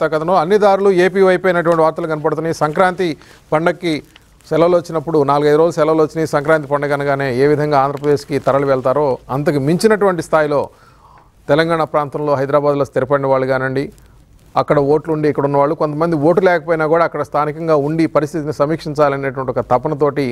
కథను అన్ని దారులు ఏపీ వైపు అయినటువంటి వార్తలు కనపడుతున్నాయి. సంక్రాంతి పండగకి సెలవులు వచ్చినప్పుడు నాలుగైదు రోజులు సెలవులు వచ్చినాయి. సంక్రాంతి పండుగ అనగానే ఏ విధంగా ఆంధ్రప్రదేశ్కి తరలి వెళ్తారో అంతకు మించినటువంటి స్థాయిలో తెలంగాణ ప్రాంతంలో హైదరాబాద్లో స్థిరపడిన వాళ్ళు కానండి అక్కడ ఓట్లు ఉండి ఇక్కడ ఉన్న వాళ్ళు కొంతమంది ఓటు లేకపోయినా కూడా అక్కడ స్థానికంగా ఉండి పరిస్థితిని సమీక్షించాలనేటువంటి ఒక తపనతోటి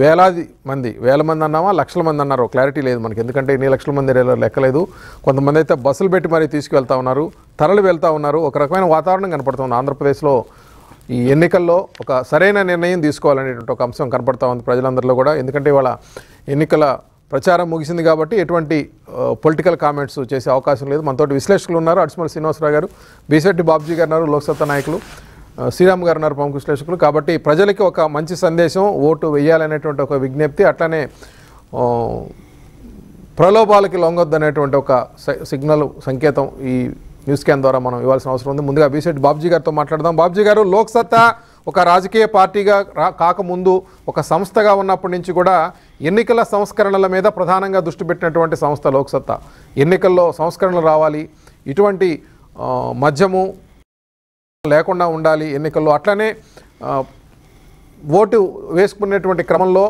వేలాది మంది వేల మంది అన్నామా లక్షల మంది అన్నారు క్లారిటీ లేదు మనకి. ఎందుకంటే ఎన్ని లక్షల మంది లెక్కలేదు. కొంతమంది అయితే బస్సులు పెట్టి మరీ తీసుకువెళ్తా ఉన్నారు తరలి వెళ్తా ఉన్నారు. ఒక రకమైన వాతావరణం కనపడుతుంది. ఆంధ్రప్రదేశ్లో ఈ ఎన్నికల్లో ఒక సరైన నిర్ణయం తీసుకోవాలనేటువంటి ఒక అంశం కనపడతా ఉంది ప్రజలందరిలో కూడా. ఎందుకంటే ఇవాళ ఎన్నికల ప్రచారం ముగిసింది కాబట్టి ఎటువంటి పొలిటికల్ కామెంట్స్ చేసే అవకాశం లేదు. మనతోటి విశ్లేషకులు ఉన్నారు. అడిసిమల్ శ్రీనివాసరావు గారు బీసెట్టి బాబ్జీ గారు ఉన్నారు లోక్సత్తా నాయకులు. శ్రీరామ్ గారు ఉన్నారు ప్రముఖ విశ్లేషకులు. కాబట్టి ప్రజలకి ఒక మంచి సందేశం ఓటు వేయాలనేటువంటి ఒక విజ్ఞప్తి అట్లనే ఆ, ప్రలోభాలకి లొంగొద్దనేటువంటి ఒక సిగ్నల్ సంకేతం ఈ న్యూస్ క్యాన్ ద్వారా మనం ఇవ్వాల్సిన అవసరం ఉంది. ముందుగా బీసెట్ బాబ్జీ గారితో మాట్లాడదాం. బాబ్జీ గారు లోక్సత్తా ఒక రాజకీయ పార్టీగా రా కాకముందు ఒక సంస్థగా ఉన్నప్పటి నుంచి కూడా ఎన్నికల సంస్కరణల మీద ప్రధానంగా దృష్టి పెట్టినటువంటి సంస్థ లోక్సత్తా. ఎన్నికల్లో సంస్కరణలు రావాలి ఇటువంటి మద్యము లేకుండా ఉండాలి ఎన్నికల్లో. అట్లనే ఓటు వేసుకునేటువంటి క్రమంలో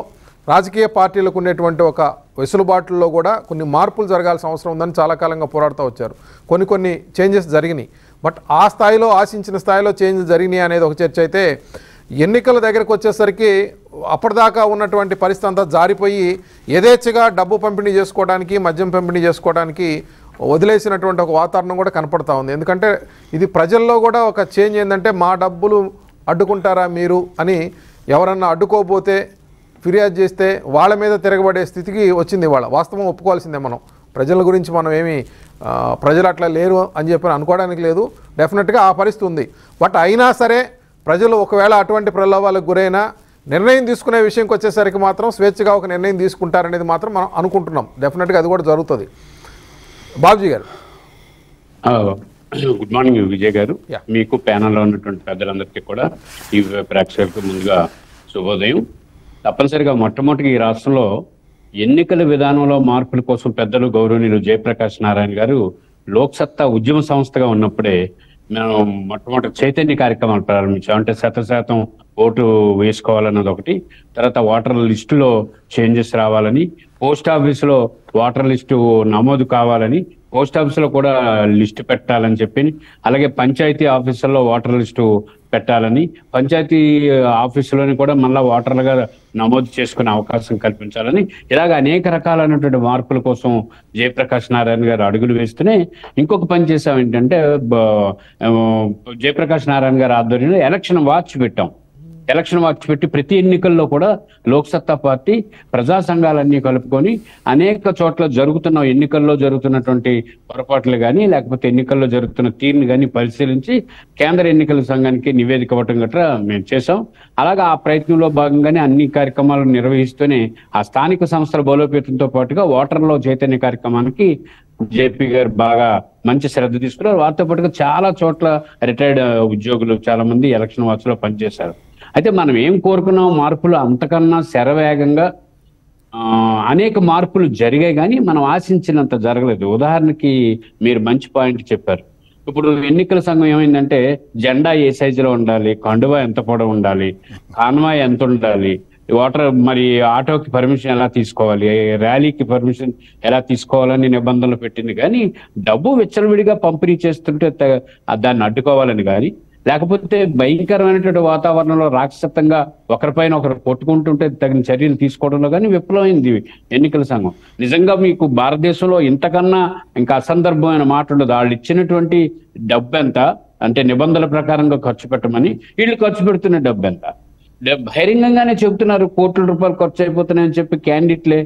రాజకీయ పార్టీలకు ఉండేటువంటి ఒక వెసులుబాట్లలో కూడా కొన్ని మార్పులు జరగాల్సిన అవసరం ఉందని చాలా కాలంగా పోరాడుతూ వచ్చారు. కొన్ని కొన్ని చేంజెస్ జరిగినాయి. బట్ ఆ స్థాయిలో ఆశించిన స్థాయిలో చేంజ్ జరిగినాయి అనేది ఒక చర్చ అయితే ఎన్నికల దగ్గరకు వచ్చేసరికి అప్పటిదాకా ఉన్నటువంటి పరిస్థితి అంతా జారిపోయి యథేచ్ఛగా డబ్బు పంపిణీ చేసుకోవడానికి మద్యం పంపిణీ చేసుకోవడానికి వదిలేసినటువంటి ఒక వాతావరణం కూడా కనపడతా ఉంది. ఎందుకంటే ఇది ప్రజల్లో కూడా ఒక చేంజ్ ఏంటంటే మా డబ్బులు అడ్డుకుంటారా మీరు అని ఎవరన్నా అడ్డుకోబోతే ఫిర్యాదు చేస్తే వాళ్ళ మీద తిరగబడే స్థితికి వచ్చింది వాళ్ళ వాస్తవం ఒప్పుకోవాల్సిందే మనం. ప్రజల గురించి మనం ఏమి ప్రజలు అట్లా లేరు అని చెప్పి అనుకోవడానికి లేదు. డెఫినెట్గా ఆ పరిస్థితి ఉంది. బట్ అయినా సరే ప్రజలు ఒకవేళ అటువంటి ప్రలోభాలకు గురైనా నిర్ణయం తీసుకునే విషయంకి వచ్చేసరికి మాత్రం స్వేచ్ఛగా ఒక నిర్ణయం తీసుకుంటారనేది మాత్రం మనం అనుకుంటున్నాం. డెఫినెట్గా అది కూడా జరుగుతుంది. బాబుజీ గారు. గుడ్ మార్నింగ్ విజయ్ గారు. మీకు ప్యానల్లో ఉన్నటువంటి పెద్దలందరికీ కూడా ఈ ప్రేక్షకులకు ముందుగా శుభోదయం. తప్పనిసరిగా మొట్టమొదటి ఈ రాష్ట్రంలో ఎన్నికల విధానంలో మార్పుల కోసం పెద్దలు గౌరవనీయులు జయప్రకాష్ నారాయణ గారు లోక్సత్తా ఉద్యమ సంస్థగా ఉన్నప్పుడే మేము మొట్టమొదటి చైతన్య కార్యక్రమాలు ప్రారంభించాం. అంటే శత శాతం ఓటు వేసుకోవాలన్నది ఒకటి. తర్వాత ఓటర్ లిస్టులో చేంజెస్ రావాలని పోస్ట్ ఆఫీసులో ఓటర్ లిస్టు నమోదు కావాలని పోస్ట్ ఆఫీసులో కూడా లిస్ట్ పెట్టాలని చెప్పి అలాగే పంచాయతీ ఆఫీసుల్లో ఓటర్ లిస్టు పెట్టాలని పంచాయతీ ఆఫీసులోని కూడా మళ్ళా ఓటర్లుగా నమోదు చేసుకునే అవకాశం కల్పించాలని ఇలాగ అనేక రకాలైనటువంటి మార్పుల కోసం జయప్రకాష్ నారాయణ గారు అడుగులు వేస్తూనే ఇంకొక పని చేసాం ఏంటంటే జయప్రకాష్ నారాయణ గారు ఆధ్వర్యంలో ఎలక్షన్ వాచ్ పెట్టాం. ఎలక్షన్ వాచ్ పెట్టి ప్రతి ఎన్నికల్లో కూడా లోక్సత్తా పార్టీ ప్రజా సంఘాలన్నీ కలుపుకొని అనేక చోట్ల జరుగుతున్న ఎన్నికల్లో జరుగుతున్నటువంటి పొరపాట్లు కానీ లేకపోతే ఎన్నికల్లో జరుగుతున్న తీరుని కానీ పరిశీలించి కేంద్ర ఎన్నికల సంఘానికి నివేదిక ఇవ్వటం గట్రా మేము చేసాం అలాగా ఆ ప్రయత్నంలో భాగంగానే అన్ని కార్యక్రమాలు నిర్వహిస్తూనే ఆ స్థానిక సంస్థల బలోపేతంతో పాటుగా ఓటర్లో చైతన్య కార్యక్రమానికి జేపీ గారు బాగా మంచి శ్రద్ధ తీసుకున్నారు. వారితో పాటుగా చాలా చోట్ల రిటైర్డ్ ఉద్యోగులు చాలా మంది ఎలక్షన్ వాచ్లో పనిచేశారు. అయితే మనం ఏం కోరుకున్నాం మార్పులు అంతకన్నా శరవేగంగా అనేక మార్పులు జరిగాయి కానీ మనం ఆశించినంత జరగలేదు. ఉదాహరణకి మీరు మంచి పాయింట్ చెప్పారు. ఇప్పుడు ఎన్నికల సంఘం ఏమైందంటే జెండా ఏ సైజులో ఉండాలి కండువా ఎంత పొడవు ఉండాలి కాన్వా ఎంత ఉండాలి వాటర్ మరి ఆటోకి పర్మిషన్ ఎలా తీసుకోవాలి ర్యాలీకి పర్మిషన్ ఎలా తీసుకోవాలని నిబంధనలు పెట్టింది. కానీ డబ్బు విచ్చలవిడిగా పంపిణీ చేస్తుంటే దాన్ని అడ్డుకోవాలని కానీ లేకపోతే భయంకరమైనటువంటి వాతావరణంలో రాక్షసత్వంగా ఒకరిపైన ఒకరు కొట్టుకుంటుంటే తగిన చర్యలు తీసుకోవడంలో కానీ విఫలమైంది ఎన్నికల సంఘం. నిజంగా మీకు భారతదేశంలో ఇంతకన్నా ఇంకా అసందర్భమైన మాట ఉండదు వాళ్ళు ఇచ్చినటువంటి డబ్బు ఎంత అంటే నిబంధనల ప్రకారంగా ఖర్చు పెట్టమని వీళ్ళు ఖర్చు పెడుతున్న డబ్బు ఎంత బహిరంగంగానే చెబుతున్నారు కోట్ల రూపాయలు ఖర్చు అయిపోతున్నాయని చెప్పి క్యాండిడేట్లే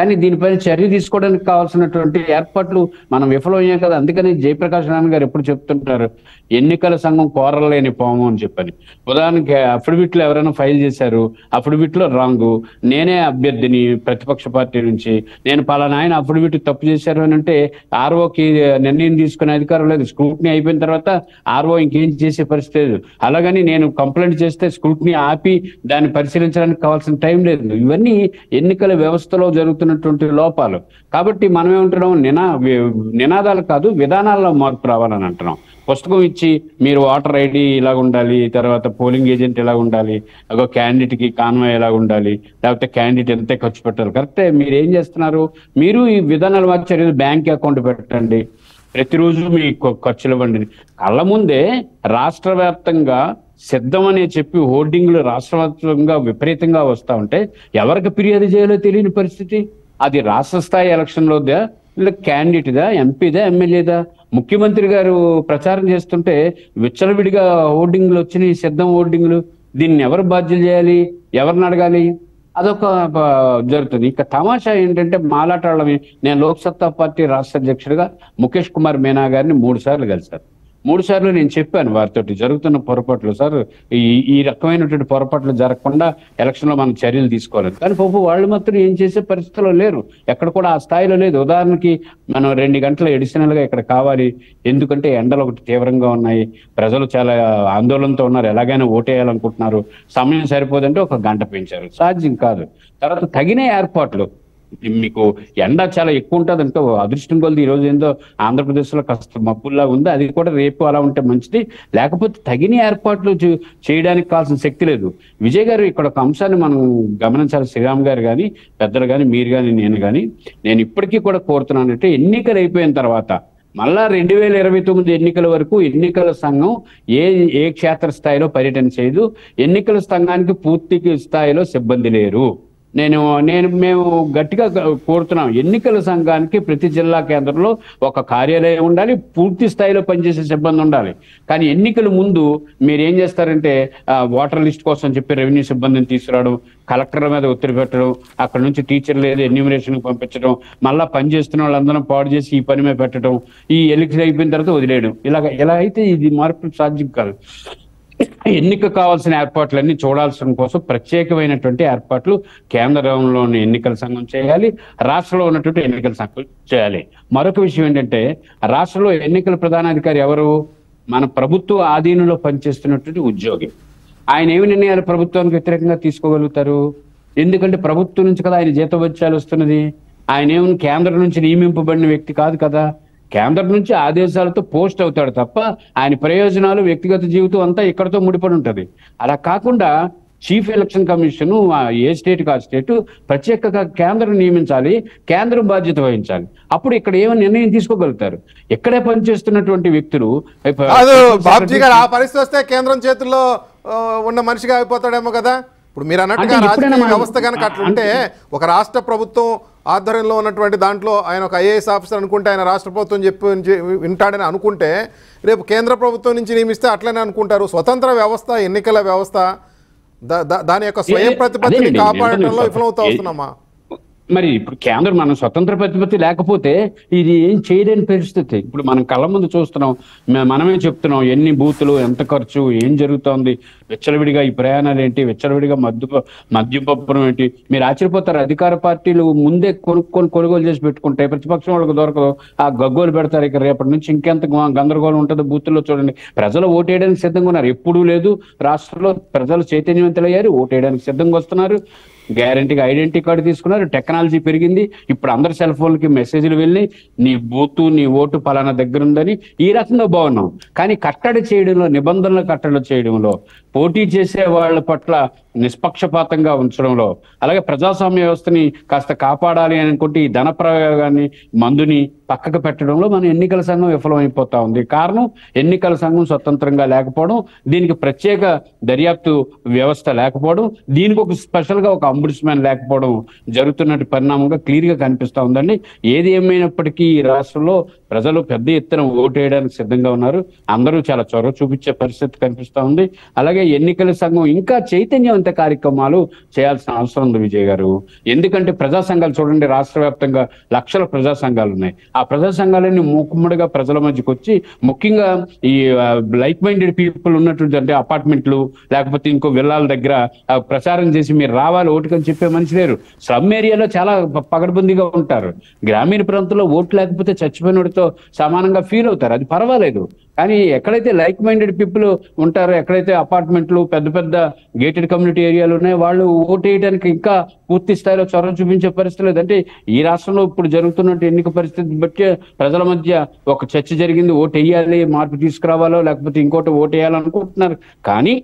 కానీ దీనిపైన చర్య తీసుకోవడానికి కావాల్సినటువంటి ఏర్పాట్లు మనం విఫలమయ్యాం కదా. అందుకని జయప్రకాష్ నారాయణ గారు ఎప్పుడు చెప్తుంటారు ఎన్నికల సంఘం కోరలేని పోము అని చెప్పని. ఉదాహరణకి అఫిడవిట్లు ఎవరైనా ఫైల్ చేశారు అఫిడవిట్లో రాంగు నేనే అభ్యర్థిని ప్రతిపక్ష పార్టీ నుంచి నేను పలానా ఆయన అఫిడవిట్ తప్పు చేశారు అని అంటే ఆర్ఓకి నిర్ణయం తీసుకునే అధికారం లేదు. స్క్రూటినీ అయిపోయిన తర్వాత ఆర్ఓ ఇంకేం చేసే పరిస్థితి లేదు. అలాగని నేను కంప్లైంట్ చేస్తే స్క్రూటినీ ఆపి దాన్ని పరిశీలించడానికి కావాల్సిన టైం లేదు. ఇవన్నీ ఎన్నికల వ్యవస్థలో జరుగుతున్న జరుగుతున్నటువంటి లోపాలు. కాబట్టి మనం ఏమంటున్నాం నినా నినాదాలు కాదు విధానాల్లో మార్పు రావాలని అంటున్నాం. పుస్తకం ఇచ్చి మీరు ఓటర్ ఐడి ఇలా ఉండాలి తర్వాత పోలింగ్ ఏజెంట్ ఎలా ఉండాలి ఒక క్యాండిడేట్కి కాన్వాయ్ ఎలా ఉండాలి లేకపోతే క్యాండిడేట్ ఎంతే ఖర్చు పెట్టాలి. కరెక్టే మీరు ఏం చేస్తున్నారు? మీరు ఈ విధానాలు మార్చారు బ్యాంక్ అకౌంట్ పెట్టండి. ప్రతిరోజు మీ ఖర్చులు ఇవ్వండి. కళ్ళ ముందే రాష్ట్ర వ్యాప్తంగా సిద్ధం అనే చెప్పి హోర్డింగ్లు రాష్ట్ర వ్యాప్తంగా విపరీతంగా వస్తా ఉంటే ఎవరికి ఫిర్యాదు చేయాలో తెలియని పరిస్థితి? అది రాష్ట్ర స్థాయి ఎలక్షన్లో క్యాండిడేట్దా ఎంపీదా ఎమ్మెల్యేదా ముఖ్యమంత్రి గారు ప్రచారం చేస్తుంటే విచ్చలవిడిగా హోర్డింగ్లు వచ్చినాయి సిద్ధం హోర్డింగ్లు దీన్ని ఎవరు బాధ్యత చేయాలి? ఎవరిని అడగాలి? అదొక జరుగుతుంది. ఇక తమాషా ఏంటంటే మాలాటాళ్ళమి నేను లోక్ సత్తా పార్టీ రాష్ట్ర అధ్యక్షుడిగా ముఖేష్ కుమార్ మీనా గారిని మూడు సార్లు కలిశారు మూడు సార్లు నేను చెప్పాను వారితో జరుగుతున్న పొరపాట్లు సార్ ఈ ఈ రకమైనటువంటి పొరపాట్లు జరగకుండా ఎలక్షన్లో మనం చర్యలు తీసుకోవాలి. కానీ పోపు వాళ్ళు మాత్రం ఏం చేసే పరిస్థితిలో లేరు. ఎక్కడ కూడా ఆ స్థాయిలో లేదు. ఉదాహరణకి మనం రెండు గంటలు ఎడిషనల్గా ఇక్కడ కావాలి. ఎందుకంటే ఎండలు ఒకటి తీవ్రంగా ఉన్నాయి. ప్రజలు చాలా ఆందోళనతో ఉన్నారు. ఎలాగైనా ఓటేయాలనుకుంటున్నారు. సమయం సరిపోదంటే ఒక గంట పెంచారు. సాధ్యం కాదు. తర్వాత తగిన ఏర్పాట్లు. మీకు ఎండ చాలా ఎక్కువ ఉంటుంది అంటే అదృష్టం కొలది ఈ రోజు ఏందో ఆంధ్రప్రదేశ్లో కాస్త మబ్బుల్లా ఉంది. అది కూడా రేపు అలా ఉంటే మంచిది. లేకపోతే తగిన ఏర్పాట్లు చేయడానికి కావాల్సిన శక్తి లేదు. విజయ్ గారు ఇక్కడ ఒక అంశాన్ని మనం గమనించాలి. శ్రీరామ్ గారు కానీ పెద్దలు కానీ మీరు కానీ నేను కానీ నేను ఇప్పటికీ కూడా కోరుతున్నాను అంటే ఎన్నికలు అయిపోయిన తర్వాత మళ్ళా రెండు వేల ఇరవై తొమ్మిది ఎన్నికల వరకు ఎన్నికల సంఘం ఏ ఏ క్షేత్ర స్థాయిలో పర్యటన చేయదు. ఎన్నికల సంఘానికి పూర్తి స్థాయిలో సిబ్బంది లేరు. నేను నేను మేము గట్టిగా కోరుతున్నాం. ఎన్నికల సంఘానికి ప్రతి జిల్లా కేంద్రంలో ఒక కార్యాలయం ఉండాలి పూర్తి స్థాయిలో పనిచేసే సిబ్బంది ఉండాలి. కానీ ఎన్నికల ముందు మీరు ఏం చేస్తారంటే ఓటర్ లిస్ట్ కోసం చెప్పి రెవెన్యూ సిబ్బందిని తీసుకురావడం కలెక్టర్ల మీద ఒత్తిడి పెట్టడం అక్కడ నుంచి టీచర్లు ఏదో ఎన్యూమరేషన్ పంపించడం మళ్ళా పని చేస్తున్న వాళ్ళందరం పాడు చేసి ఈ పని మీద పెట్టడం ఈ ఎన్నికలు అయిపోయిన తర్వాత వదిలేయడం. ఇలాగ ఇలా అయితే ఇది మార్పు సాధ్యం కాదు. ఎన్నిక కావాల్సిన ఏర్పాట్లన్నీ చూడాల్సిన కోసం ప్రత్యేకమైనటువంటి ఏర్పాట్లు కేంద్రంలోని ఎన్నికల సంఘం చేయాలి రాష్ట్రంలో ఉన్నటువంటి ఎన్నికల సంఘం చేయాలి. మరొక విషయం ఏంటంటే రాష్ట్రంలో ఎన్నికల ప్రధానాధికారి ఎవరు? మన ప్రభుత్వ ఆధీనంలో పనిచేస్తున్నటువంటి ఉద్యోగి. ఆయన ఏమి నిర్ణయాలు ప్రభుత్వానికి వ్యతిరేకంగా తీసుకోగలుగుతారు? ఎందుకంటే ప్రభుత్వం నుంచి కదా ఆయన జీతభత్యాలు వస్తున్నది. ఆయన ఏమి కేంద్రం నుంచి నియమింపబడిన వ్యక్తి కాదు కదా. కేంద్రం నుంచి ఆదేశాలతో పోస్ట్ అవుతాడు తప్ప ఆయన ప్రయోజనాలు వ్యక్తిగత జీవితం అంతా ఇక్కడతో ముడిపడి ఉంటది. అలా కాకుండా చీఫ్ ఎలక్షన్ కమిషన్ ఏ స్టేట్ ఆ స్టేట్ ప్రత్యేకంగా కేంద్రం నియమించాలి కేంద్రం బాధ్యత వహించాలి. అప్పుడు ఇక్కడ ఏమైనా నిర్ణయం తీసుకోగలుగుతారు. ఇక్కడే పనిచేస్తున్నటువంటి వ్యక్తులు బాబ్జీ గారు ఆ పరిస్థితి వస్తే కేంద్రం చేతుల్లో ఉన్న మనిషిగా అయిపోతాడేమో కదా. ఇప్పుడు మీరు అన్నట్టుగా రాజకీయ వ్యవస్థ కనుక అట్లుంటే ఒక రాష్ట్ర ప్రభుత్వం ఆధ్వర్యంలో ఉన్నటువంటి దాంట్లో ఆయన ఒక ఐఏఎస్ ఆఫీసర్ అనుకుంటే ఆయన రాష్ట్ర ప్రభుత్వం చెప్పి వింటాడని అనుకుంటే రేపు కేంద్ర ప్రభుత్వం నుంచి నియమిస్తే అట్లనే అనుకుంటారు. స్వతంత్ర వ్యవస్థ ఎన్నికల వ్యవస్థ దాని యొక్క స్వయం ప్రతిపత్తిని కాపాడటంలో విఫలమవుతా వస్తున్నామా? మరి ఇప్పుడు కేంద్రం మనం స్వతంత్ర ప్రతిపత్తి లేకపోతే ఇది ఏం చేయలేని పరిస్థితి. ఇప్పుడు మనం కళ్ళ ముందు చూస్తున్నాం మనమే చెప్తున్నాం ఎన్ని బూతులు ఎంత ఖర్చు ఏం జరుగుతోంది విచ్చలవిడిగా ఈ ప్రయాణాలు ఏంటి విచ్చలవిడిగా మద్దు మద్యం పప్పడం ఏంటి మీరు ఆశ్చర్యపోతారు. అధికార పార్టీలు ముందే కొనుక్కొని కొనుగోలు చేసి పెట్టుకుంటే ప్రతిపక్షం వాళ్ళకి దొరకదు. ఆ గగ్గోలు పెడతారు ఇక రేపటి నుంచి ఇంకెంత గందరగోళం ఉంటుందో బూతుల్లో చూడండి. ప్రజలు ఓటేయడానికి సిద్ధంగా ఉన్నారు. ఎప్పుడూ లేదు. రాష్ట్రంలో ప్రజలు చైతన్యవంతులయ్యారు ఓటేయడానికి సిద్ధంగా వస్తున్నారు. గ్యారంటీగా ఐడెంటిటీ కార్డు తీసుకున్నారు. టెక్నాలజీ పెరిగింది. ఇప్పుడు అందరు సెల్ ఫోన్లకి మెసేజ్లు వెళ్ళి నీ బూతు నీ ఓటు పలానా దగ్గర ఉందని ఈ రకంగా బాగున్నాం. కానీ కట్టడి చేయడంలో నిబంధనలు కట్టడి చేయడంలో పోటీ చేసే వాళ్ళ పట్ల నిష్పక్షపాతంగా ఉంచడంలో అలాగే ప్రజాస్వామ్య వ్యవస్థని కాస్త కాపాడాలి అని అనుకుంటే ఈ ధన ప్రయోగాన్ని మందుని పక్కకు పెట్టడంలో మన ఎన్నికల సంఘం విఫలమైపోతా ఉంది. కారణం ఎన్నికల సంఘం స్వతంత్రంగా లేకపోవడం దీనికి ప్రత్యేక దర్యాప్తు వ్యవస్థ లేకపోవడం దీనికి ఒక స్పెషల్గా ఒక అంబుడ్స్మెన్ లేకపోవడం జరుగుతున్నట్టు పరిణామంగా క్లియర్గా కనిపిస్తా ఉందండి. ఏది ఏమైనప్పటికీ ఈ రాష్ట్రంలో ప్రజలు పెద్ద ఎత్తున ఓటేయడానికి సిద్ధంగా ఉన్నారు. అందరూ చాలా చొరవ చూపించే పరిస్థితి కనిపిస్తూ ఉంది. అలాగే ఎన్నికల సంఘం ఇంకా చైతన్యవంత కార్యక్రమాలు చేయాల్సిన అవసరం ఉంది విజయ్ గారు. ఎందుకంటే ప్రజా సంఘాలు చూడండి రాష్ట్ర వ్యాప్తంగా లక్షల ప్రజా సంఘాలు ఉన్నాయి. ఆ ప్రజా సంఘాలన్నీ మూకుమ్మడిగా ప్రజల మధ్యకి వచ్చి ముఖ్యంగా ఈ లైక్ మైండెడ్ పీపుల్ ఉన్నటువంటి అంటే అపార్ట్మెంట్లు లేకపోతే ఇంకో విల్లాల దగ్గర ప్రచారం చేసి మీరు రావాలి ఓటుకని చెప్పే మనిషి లేరు. స్లమ్ ఏరియాలో చాలా పగడబందీగా ఉంటారు. గ్రామీణ ప్రాంతంలో ఓటు లేకపోతే చచ్చిపోయినోడితో సమానంగా ఫీల్ అవుతారు. అది పర్వాలేదు. కానీ ఎక్కడైతే లైక్ మైండెడ్ పీపుల్ ఉంటారో ఎక్కడైతే అపార్ట్మెంట్ అపార్ట్మెంట్లు పెద్ద పెద్ద గేటెడ్ కమ్యూనిటీ ఏరియాలు ఉన్నాయి. వాళ్ళు ఓటు వేయడానికి ఇంకా పూర్తి స్థాయిలో చొరవ చూపించే పరిస్థితి లేదు. అంటే ఈ రాష్ట్రంలో ఇప్పుడు జరుగుతున్న ఎన్నిక పరిస్థితి బట్టి ప్రజల మధ్య ఒక చర్చ జరిగింది. ఓటు వేయాలి మార్పు తీసుకురావాలో లేకపోతే ఇంకోటి ఓటు వేయాలనుకుంటున్నారు కానీ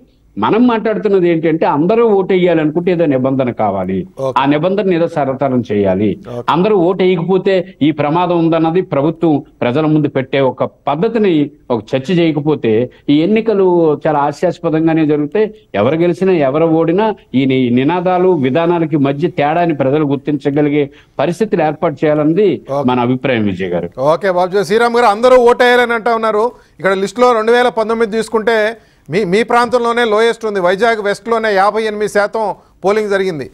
మనం మాట్లాడుతున్నది ఏంటంటే అందరూ ఓటు వేయాలనుకుంటే ఏదో నిబంధన కావాలి. ఆ నిబంధన ఏదో సరతరం చేయాలి. అందరూ ఓటు వేయకపోతే ఈ ప్రమాదం ఉందన్నది ప్రభుత్వం ప్రజల ముందు పెట్టే ఒక పద్ధతిని ఒక చర్చ చేయకపోతే ఈ ఎన్నికలు చాలా హాస్యాస్పదంగానే జరుగుతాయి. ఎవరు గెలిచినా ఎవరు ఓడినా ఈ నినాదాలు విధానాలకి మధ్య తేడాని ప్రజలు గుర్తించగలిగే పరిస్థితులు ఏర్పాటు చేయాలన్నది మన అభిప్రాయం విజయ్ గారు. ఓకే బాబు శ్రీరామ్ గారు అందరూ ఓటేయాలని అంటా ఉన్నారు. ఇక్కడ లిస్టులో రెండు వేల పంతొమ్మిది తీసుకుంటే మీ మీ ప్రాంతంలోనే లోయెస్ట్ ఉంది. వైజాగ్ వెస్ట్లోనే యాభై ఎనిమిది శాతం పోలింగ్ జరిగింది.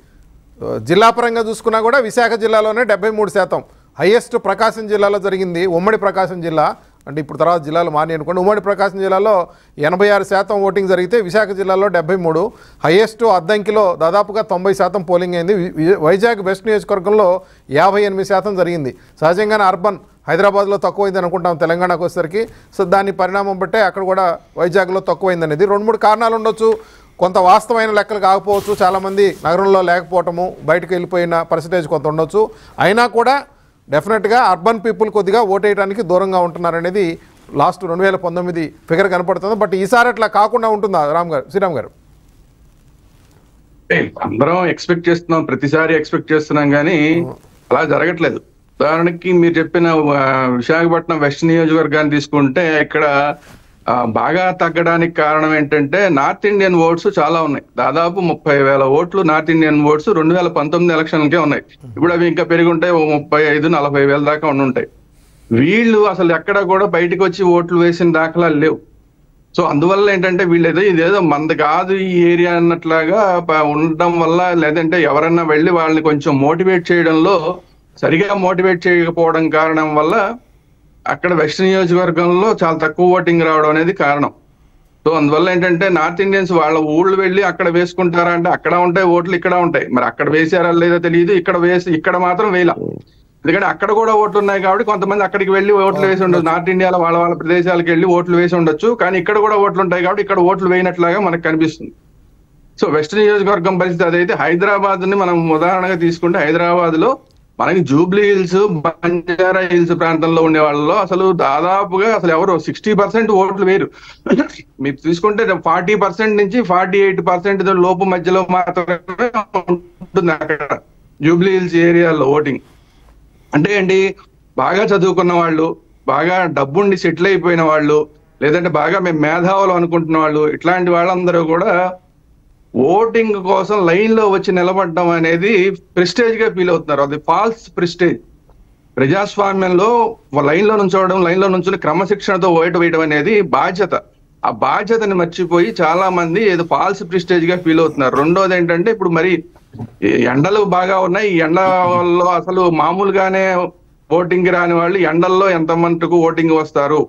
జిల్లా పరంగా చూసుకున్నా కూడా విశాఖ జిల్లాలోనే డెబ్బై మూడు శాతం. హయ్యెస్ట్ ప్రకాశం జిల్లాలో జరిగింది ఉమ్మడి ప్రకాశం జిల్లా. అంటే ఇప్పుడు తర్వాత జిల్లాలు మారి అనుకోండి. ఉమ్మడి ప్రకాశం జిల్లాలో ఎనభై ఆరు శాతం ఓటింగ్ జరిగితే విశాఖ జిల్లాలో డెబ్బై మూడు. హయ్యెస్ట్ అద్దంకిలో దాదాపుగా తొంభై శాతం పోలింగ్ అయింది. వైజాగ్ వెస్ట్ నియోజకవర్గంలో యాభై ఎనిమిది శాతం జరిగింది. సహజంగానే అర్బన్ హైదరాబాద్లో తక్కువైంది అనుకుంటాం తెలంగాణకు వచ్చేసరికి. సో దాని పరిణామం బట్టే అక్కడ కూడా వైజాగ్లో తక్కువైంది అనేది రెండు మూడు కారణాలు ఉండొచ్చు. కొంత వాస్తవమైన లెక్కలు కాకపోవచ్చు. చాలామంది నగరంలో లేకపోవటము బయటకు వెళ్ళిపోయిన పర్సంటేజ్ కొంత ఉండొచ్చు. అయినా కూడా డెఫినెట్గా అర్బన్ పీపుల్ కొద్దిగా ఓటేయడానికి దూరంగా ఉంటున్నారనేది లాస్ట్ రెండు వేల పంతొమ్మిది ఫిగర్ కనపడుతుంది. బట్ ఈసారి అట్లా కాకుండా ఉంటుందా? రామ్ గారు శ్రీరామ్ గారు. అందరం ఎక్స్పెక్ట్ చేస్తున్నాం. ప్రతిసారి ఎక్స్పెక్ట్ చేస్తున్నాం కానీ అలా జరగట్లేదు. ఉదాహరణకి మీరు చెప్పిన విశాఖపట్నం వెస్ట్ నియోజకవర్గాన్ని తీసుకుంటే ఇక్కడ బాగా తగ్గడానికి కారణం ఏంటంటే నార్త్ ఇండియన్ ఓట్స్ చాలా ఉన్నాయి. దాదాపు ముప్పై వేల ఓట్లు నార్త్ ఇండియన్ ఓట్స్ రెండు వేల పంతొమ్మిది ఎలక్షన్కే ఉన్నాయి. ఇప్పుడు అవి ఇంకా పెరిగి ఉంటాయి ఓ ముప్పై ఐదు నలభై వేల దాకా ఉండి ఉంటాయి. వీళ్ళు అసలు ఎక్కడ కూడా బయటకు వచ్చి ఓట్లు వేసిన దాఖలాలు లేవు. సో అందువల్ల ఏంటంటే వీళ్ళు ఏదో ఇదేదో మంది కాదు ఈ ఏరియా అన్నట్లాగా ఉండటం ఉండడం వల్ల లేదంటే ఎవరన్నా వెళ్ళి వాళ్ళని కొంచెం మోటివేట్ చేయడంలో సరిగా మోటివేట్ చేయకపోవడం కారణం వల్ల అక్కడ వెస్ట్ నియోజకవర్గంలో చాలా తక్కువ ఓటింగ్ రావడం అనేది కారణం. సో అందువల్ల ఏంటంటే నార్త్ ఇండియన్స్ వాళ్ళ ఊళ్ళు వెళ్ళి అక్కడ వేసుకుంటారా అంటే అక్కడ ఉంటాయి ఓట్లు ఇక్కడ ఉంటాయి. మరి అక్కడ వేసారా లేదో తెలియదు ఇక్కడ వేసి ఇక్కడ మాత్రం వేయాల. ఎందుకంటే అక్కడ కూడా ఓట్లు ఉన్నాయి కాబట్టి కొంతమంది అక్కడికి వెళ్ళి ఓట్లు వేసి ఉండొచ్చు. నార్త్ ఇండియాలో వాళ్ళ వాళ్ళ ప్రదేశాలకు వెళ్ళి ఓట్లు వేసి ఉండొచ్చు. కానీ ఇక్కడ కూడా ఓట్లు ఉంటాయి కాబట్టి ఇక్కడ ఓట్లు వేయనట్లాగా మనకు కనిపిస్తుంది. సో వెస్ట్ నియోజకవర్గం పరిస్థితి అదైతే హైదరాబాద్ని మనం ఉదాహరణగా తీసుకుంటే హైదరాబాద్లో మనకి జూబ్లీ హిల్స్ బంజారా హిల్స్ ప్రాంతంలో ఉండే వాళ్ళలో అసలు దాదాపుగా అసలు ఎవరు సిక్స్టీ పర్సెంట్ ఓట్లు వేరు మీరు తీసుకుంటే ఫార్టీ పర్సెంట్ నుంచి ఫార్టీ ఎయిట్ పర్సెంట్ లోపు మధ్యలో మాత్రమే ఉంటుంది అక్కడ జూబ్లీ హిల్స్ ఏరియాలో ఓటింగ్. అంటే ఏంటి? బాగా చదువుకున్న వాళ్ళు బాగా డబ్బుండి సెటిల్ అయిపోయిన వాళ్ళు లేదంటే బాగా మేము మేధావులు అనుకుంటున్న వాళ్ళు ఇట్లాంటి వాళ్ళందరూ కూడా ఓటింగ్ కోసం లైన్లో వచ్చి నిలబడడం అనేది ప్రెస్టేజ్గా ఫీల్ అవుతున్నారు. అది ఫాల్స్ ప్రెస్టేజ్. ప్రజాస్వామ్యంలో లైన్లో నుంచోవడం లైన్లో నుంచుని క్రమశిక్షణతో ఓటు వేయడం అనేది బాధ్యత. ఆ బాధ్యతని మర్చిపోయి చాలా మంది ఏదో ఫాల్స్ ప్రిస్టేజ్గా ఫీల్ అవుతున్నారు. రెండోది ఏంటంటే ఇప్పుడు మరి ఈ ఎండలు బాగా ఉన్నాయి. ఈ ఎండలో అసలు మామూలుగానే ఓటింగ్ రాని వాళ్ళు ఎండల్లో ఎంత మటుకు ఓటింగ్ వస్తారు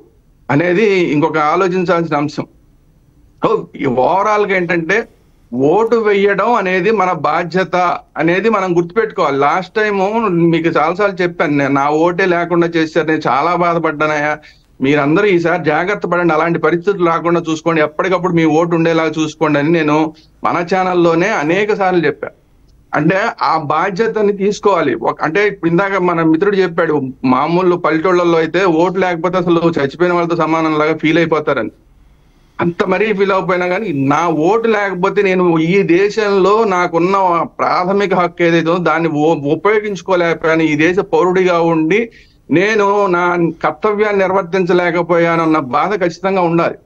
అనేది ఇంకొక ఆలోచించాల్సిన అంశం. ఓ, ఈ ఓవరాల్గా ఏంటంటే ఓటు వేయడం అనేది మన బాధ్యత అనేది మనం గుర్తుపెట్టుకోవాలి. లాస్ట్ టైం మీకు చాలాసార్లు చెప్పాను నేను నా ఓటే లేకుండా చేశారు నేను చాలా బాధపడ్డానయ్యా మీరందరూ ఈసారి జాగ్రత్త పడండి అలాంటి పరిస్థితులు రాకుండా చూసుకోండి. ఎప్పటికప్పుడు మీ ఓటు ఉండేలాగా చూసుకోండి అని నేను మన ఛానల్లోనే అనేక సార్లు చెప్పాను అంటే ఆ బాధ్యతని తీసుకోవాలి. అంటే ఇందాక మన మిత్రుడు చెప్పాడు మామూలు పల్లెటూళ్ళల్లో అయితే ఓటు లేకపోతే అసలు చచ్చిపోయిన వాళ్ళతో సమానంలాగా ఫీల్ అయిపోతారని. అంత మరీ ఫీల్ అయిపోయినా కానీ నా ఓటు లేకపోతే నేను ఈ దేశంలో నాకున్న ప్రాథమిక హక్కు ఏదైతే ఉందో దాన్ని ఉపయోగించుకోలేకపోయాను. ఈ దేశ పౌరుడిగా ఉండి నేను నా కర్తవ్యాన్ని నిర్వర్తించలేకపోయానన్న బాధ ఖచ్చితంగా ఉండాలి.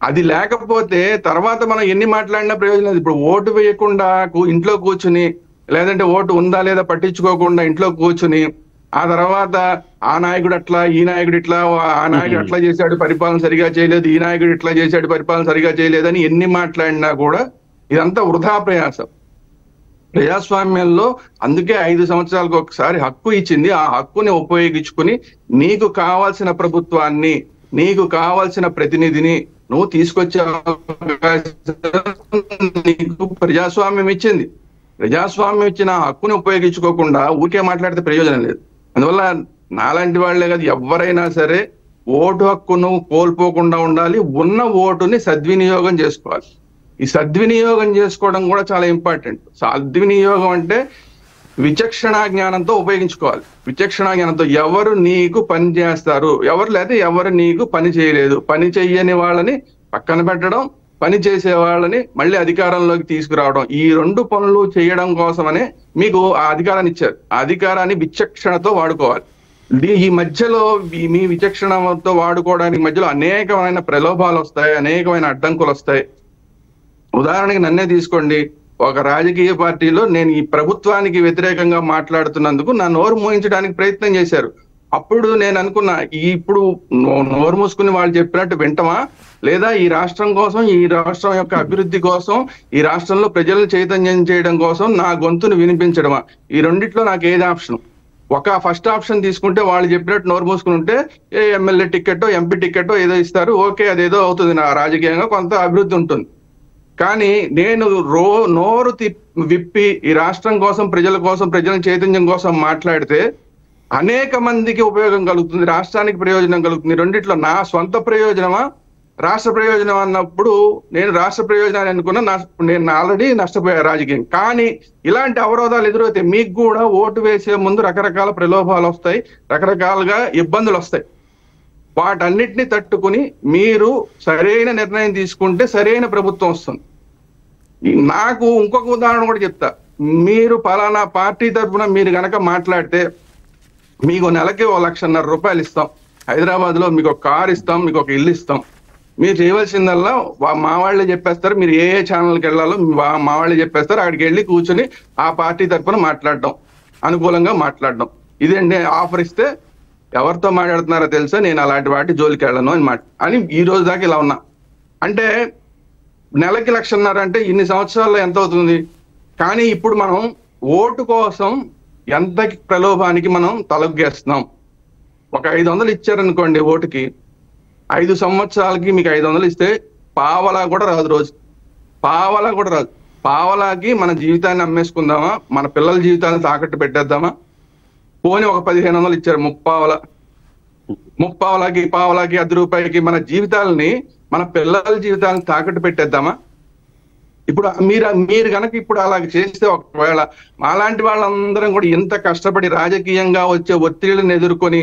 అది లేకపోతే తర్వాత మనం ఎన్ని మాట్లాడినా ప్రయోజనం లేదు. ఇప్పుడు ఓటు వేయకుండా ఇంట్లో కూర్చుని లేదంటే ఓటు ఉందా లేదా పట్టించుకోకుండా ఇంట్లో కూర్చుని ఆ తర్వాత ఆ నాయకుడు అట్లా ఈ నాయకుడు ఇట్లా ఆ నాయకుడు అట్లా చేశాడు పరిపాలన సరిగా చేయలేదు ఈ నాయకుడు ఇట్లా చేశాడు పరిపాలన సరిగా చేయలేదని ఎన్ని మాట్లాడినా కూడా ఇదంతా వృధా ప్రయాసం. ప్రజాస్వామ్యంలో అందుకే ఐదు సంవత్సరాలకు ఒకసారి హక్కు ఇచ్చింది. ఆ హక్కుని ఉపయోగించుకుని నీకు కావాల్సిన ప్రభుత్వాన్ని నీకు కావాల్సిన ప్రతినిధిని నువ్వు తీసుకొచ్చే నీకు ప్రజాస్వామ్యం ఇచ్చింది. ప్రజాస్వామ్యం ఇచ్చిన ఆ హక్కుని ఉపయోగించుకోకుండా ఊరికే మాట్లాడితే ప్రయోజనం లేదు. అందువల్ల నాలాంటి వాళ్ళే కాదు ఎవరైనా సరే ఓటు హక్కును కోల్పోకుండా ఉండాలి ఉన్న ఓటుని సద్వినియోగం చేసుకోవాలి. ఈ సద్వినియోగం చేసుకోవడం కూడా చాలా ఇంపార్టెంట్. సద్వినియోగం అంటే విచక్షణ జ్ఞానంతో ఉపయోగించుకోవాలి. విచక్షణ జ్ఞానంతో ఎవరు నీకు పని చేస్తారు? ఎవరు లేదా ఎవరు నీకు పని చేయలేదు? పని చెయ్యని వాళ్ళని పక్కన పెట్టడం పని చేసే వాళ్ళని మళ్ళీ అధికారంలోకి తీసుకురావడం. ఈ రెండు పనులు చేయడం కోసమనే మీకు ఆ అధికారాన్ని ఇచ్చారు. ఆ అధికారాన్ని విచక్షణతో వాడుకోవాలి. ఈ మధ్యలో మీ విచక్షణతో వాడుకోవడానికి మధ్యలో అనేకమైన ప్రలోభాలు వస్తాయి అనేకమైన అడ్డంకులు వస్తాయి. ఉదాహరణకి నన్నే తీసుకోండి. ఒక రాజకీయ పార్టీలో నేను ఈ ప్రభుత్వానికి వ్యతిరేకంగా మాట్లాడుతున్నందుకు నా నోరు మోయించడానికి ప్రయత్నం చేశారు. అప్పుడు నేను అనుకున్నా ఈ ఇప్పుడు నోరు మూసుకుని వాళ్ళు చెప్పినట్టు వింటమా? లేదా ఈ రాష్ట్రం కోసం ఈ రాష్ట్రం యొక్క అభివృద్ధి కోసం ఈ రాష్ట్రంలో ప్రజలను చైతన్యం చేయడం కోసం నా గొంతును వినిపించడమా? ఈ రెండిట్లో నాకు ఏది ఆప్షన్? ఒక ఫస్ట్ ఆప్షన్ తీసుకుంటే వాళ్ళు చెప్పినట్టు నోరు మూసుకుని ఉంటే ఏ ఎమ్మెల్యే టికెట్ ఎంపీ టికెట్ ఏదో ఇస్తారు ఓకే అదేదో అవుతుంది. నా రాజకీయంగా కొంత అభివృద్ధి ఉంటుంది. కానీ నేను రో నోరు తిప్- విప్పి ఈ రాష్ట్రం కోసం ప్రజల కోసం ప్రజల చైతన్యం కోసం మాట్లాడితే అనేక మందికి ఉపయోగం కలుగుతుంది రాష్ట్రానికి ప్రయోజనం కలుగుతుంది. రెండిట్లో నా సొంత ప్రయోజనమా రాష్ట్ర ప్రయోజనం అన్నప్పుడు నేను రాష్ట్ర ప్రయోజనాన్ని అనుకున్నా నా నేను ఆల్రెడీ నష్టపోయా రాజకీయం. కానీ ఇలాంటి అవరోధాలు ఎదురవుతాయి మీకు కూడా ఓటు వేసే ముందు రకరకాల ప్రలోభాలు వస్తాయి రకరకాలుగా ఇబ్బందులు వస్తాయి. వాటన్నిటిని తట్టుకుని మీరు సరైన నిర్ణయం తీసుకుంటే సరైన ప్రభుత్వం వస్తుంది. నాకు ఇంకొక ఉదాహరణ కూడా చెప్తా. మీరు పలానా పార్టీ తరఫున మీరు గనక మాట్లాడితే మీకు నెలకి ఓ లక్షన్నర రూపాయలు ఇస్తాం. హైదరాబాద్లో మీకు ఒక కార్ ఇస్తాం మీకు ఒక ఇల్లు ఇస్తాం. మీరు చేయవలసిందల్లా వా- మా వాళ్ళే చెప్పేస్తారు మీరు ఏ ఏ ఛానల్కి వెళ్ళాలో మా వాళ్ళే చెప్పేస్తారు. అక్కడికి వెళ్ళి కూర్చొని ఆ పార్టీ తరఫున మాట్లాడడం అనుకూలంగా మాట్లాడడం. ఇదండి ఆఫర్ ఇస్తే ఎవరితో మాట్లాడుతున్నారో తెలుసా? నేను అలాంటి వాటి జోలికి వెళ్ళను అని మాట అని ఈ రోజు దాకా ఇలా ఉన్నా. అంటే నెలకి లక్షన్నర అంటే ఇన్ని సంవత్సరాల్లో ఎంత అవుతుంది కానీ ఇప్పుడు మనం ఓటు కోసం ఎంత ప్రలోభానికి మనం తలగ్గేస్తున్నాం? ఒక ఐదు వందలు ఇచ్చారనుకోండి ఓటుకి ఐదు సంవత్సరాలకి మీకు ఐదు వందలు ఇస్తే పావలా కూడా రాదు రోజు. పావలా కూడా రాదు. పావలాకి మన జీవితాన్ని అమ్మేసుకుందామా? మన పిల్లల జీవితాన్ని తాకట్టు పెట్టేద్దామా? పోనీ ఒక పదిహేను వందలు ఇచ్చారు ముప్పావల. ముప్పావలాకి పావలాకి అర్ధ రూపాయలకి మన జీవితాలని మన పిల్లల జీవితాలను తాకట్టు పెట్టేద్దామా? ఇప్పుడు మీరు మీరు కనుక ఇప్పుడు అలా చేస్తే ఒకవేళ మాలాంటి వాళ్ళందరం కూడా ఎంత కష్టపడి రాజకీయంగా వచ్చే ఒత్తిళ్ళను ఎదుర్కొని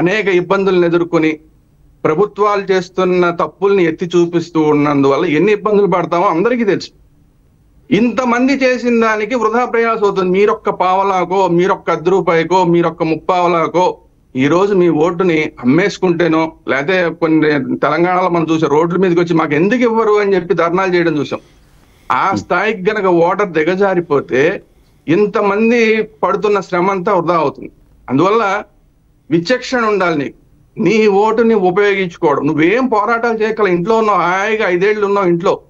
అనేక ఇబ్బందులను ఎదుర్కొని ప్రభుత్వాలు చేస్తున్న తప్పుల్ని ఎత్తి చూపిస్తూ ఉన్నందువల్ల ఎన్ని ఇబ్బందులు పడతామో అందరికీ తెలుసు. ఇంతమంది చేసిన దానికి వృధా ప్రయాసం అవుతుంది. మీరొక్క పావలాకో మీరొక్క అర్ధ రూపాయకో మీరొక్క ముప్పావలాకో ఈ రోజు మీ ఓటుని అమ్మేసుకుంటేనో లేకపోతే కొన్ని తెలంగాణలో మనం చూసే రోడ్ల మీదకి వచ్చి మాకు ఎందుకు ఇవ్వరు అని చెప్పి ధర్నాలు చేయడం చూసాం. ఆ స్థాయికి గనక ఓటర్ దిగజారిపోతే ఇంతమంది పడుతున్న శ్రమ అంతా వృధా అవుతుంది. అందువల్ల విచక్షణ ఉండాలి నీకు. నీ ఓటుని ఉపయోగించుకోవడం. నువ్వేం పోరాటాలు చేయగల ఇంట్లో ఉన్నావు హాయిగా ఐదేళ్ళు ఉన్నావు ఇంట్లో.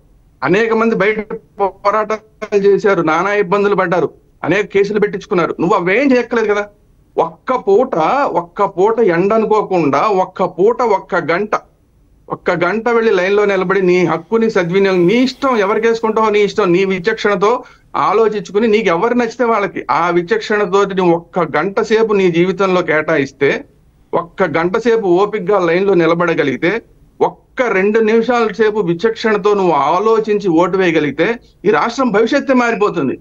అనేక మంది బయట పోరాటాలు చేశారు నానా ఇబ్బందులు పడ్డారు అనేక కేసులు పెట్టించుకున్నారు. నువ్వు అవేం చేయక్కలేదు కదా. ఒక్క పూట ఒక్క పూట ఎండ అనుకోకుండా ఒక్క పూట ఒక్క గంట ఒక్క గంట వెళ్ళి లైన్లో నిలబడి నీ హక్కుని సద్వినియోగం నీ ఇష్టం ఎవరికి వేసుకుంటావో నీ ఇష్టం నీ విచక్షణతో ఆలోచించుకుని నీకు ఎవరు నచ్చితే వాళ్ళకి. ఆ విచక్షణతో నువ్వు ఒక్క గంట సేపు నీ జీవితంలో కేటాయిస్తే ఒక్క గంట సేపు ఓపిగ్గా లైన్లో నిలబడగలిగితే ఒక్క రెండు నిమిషాల సేపు విచక్షణతో నువ్వు ఆలోచించి ఓటు వేయగలిగితే ఈ రాష్ట్రం భవిష్యత్తే మారిపోతుంది.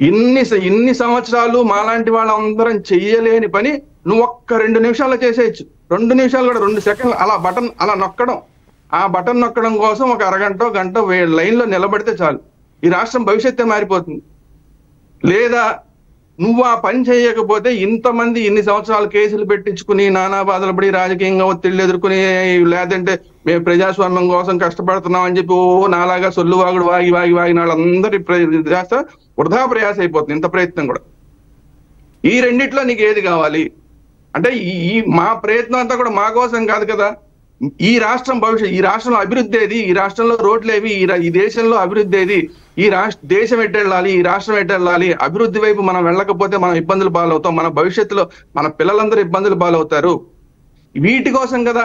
ఇన్ని స- ఇన్ని సంవత్సరాలు మాలాంటి వాళ్ళందరం చెయ్యలేని పని నువ్వు ఒక్క రెండు నిమిషాల్లో చేసేయచ్చు. రెండు నిమిషాలు కూడా రెండు సెకండ్లు అలా బటన్ అలా నొక్కడం. ఆ బటన్ నొక్కడం కోసం ఒక అరగంట గంట వే- లైన్లో నిలబడితే చాలు. ఈ రాష్ట్రం భవిష్యత్తే మారిపోతుంది. లేదా నువ్వు ఆ పని చేయకపోతే ఇంతమంది ఇన్ని సంవత్సరాలు కేసులు పెట్టించుకుని నానా బాధలు పడి రాజకీయంగా ఒత్తిళ్ళు ఎదుర్కొని లేదంటే మేము ప్రజాస్వామ్యం కోసం కష్టపడుతున్నాం అని చెప్పి ఓ నాలాగా సొల్లు వాగుడు వాగి వాగి వాగిన వాళ్ళందరి ప్రయాస వృధా ప్రయాస అయిపోతుంది ఇంత ప్రయత్నం కూడా. ఈ రెండిట్లో నీకు ఏది కావాలి? అంటే ఈ ఈ మా ప్రయత్నం అంతా కూడా మా కోసం కాదు కదా. ఈ రాష్ట్రం భవిష్యత్ ఈ రాష్ట్రంలో అభివృద్ధి ఏది? ఈ రాష్ట్రంలో రోడ్లు ఏవి? ఈ ఈ దేశంలో అభివృద్ధి ఏది? ఈ రాష్ట్ర దేశం ఎట్టెళ్ళాలి ఈ రాష్ట్రం ఎట్టెళ్ళాలి అభివృద్ధి వైపు మనం వెళ్ళకపోతే మనం ఇబ్బందులు పాలవుతాం మన భవిష్యత్తులో మన పిల్లలందరూ ఇబ్బందులు పాలవుతారు వీటి కోసం కదా.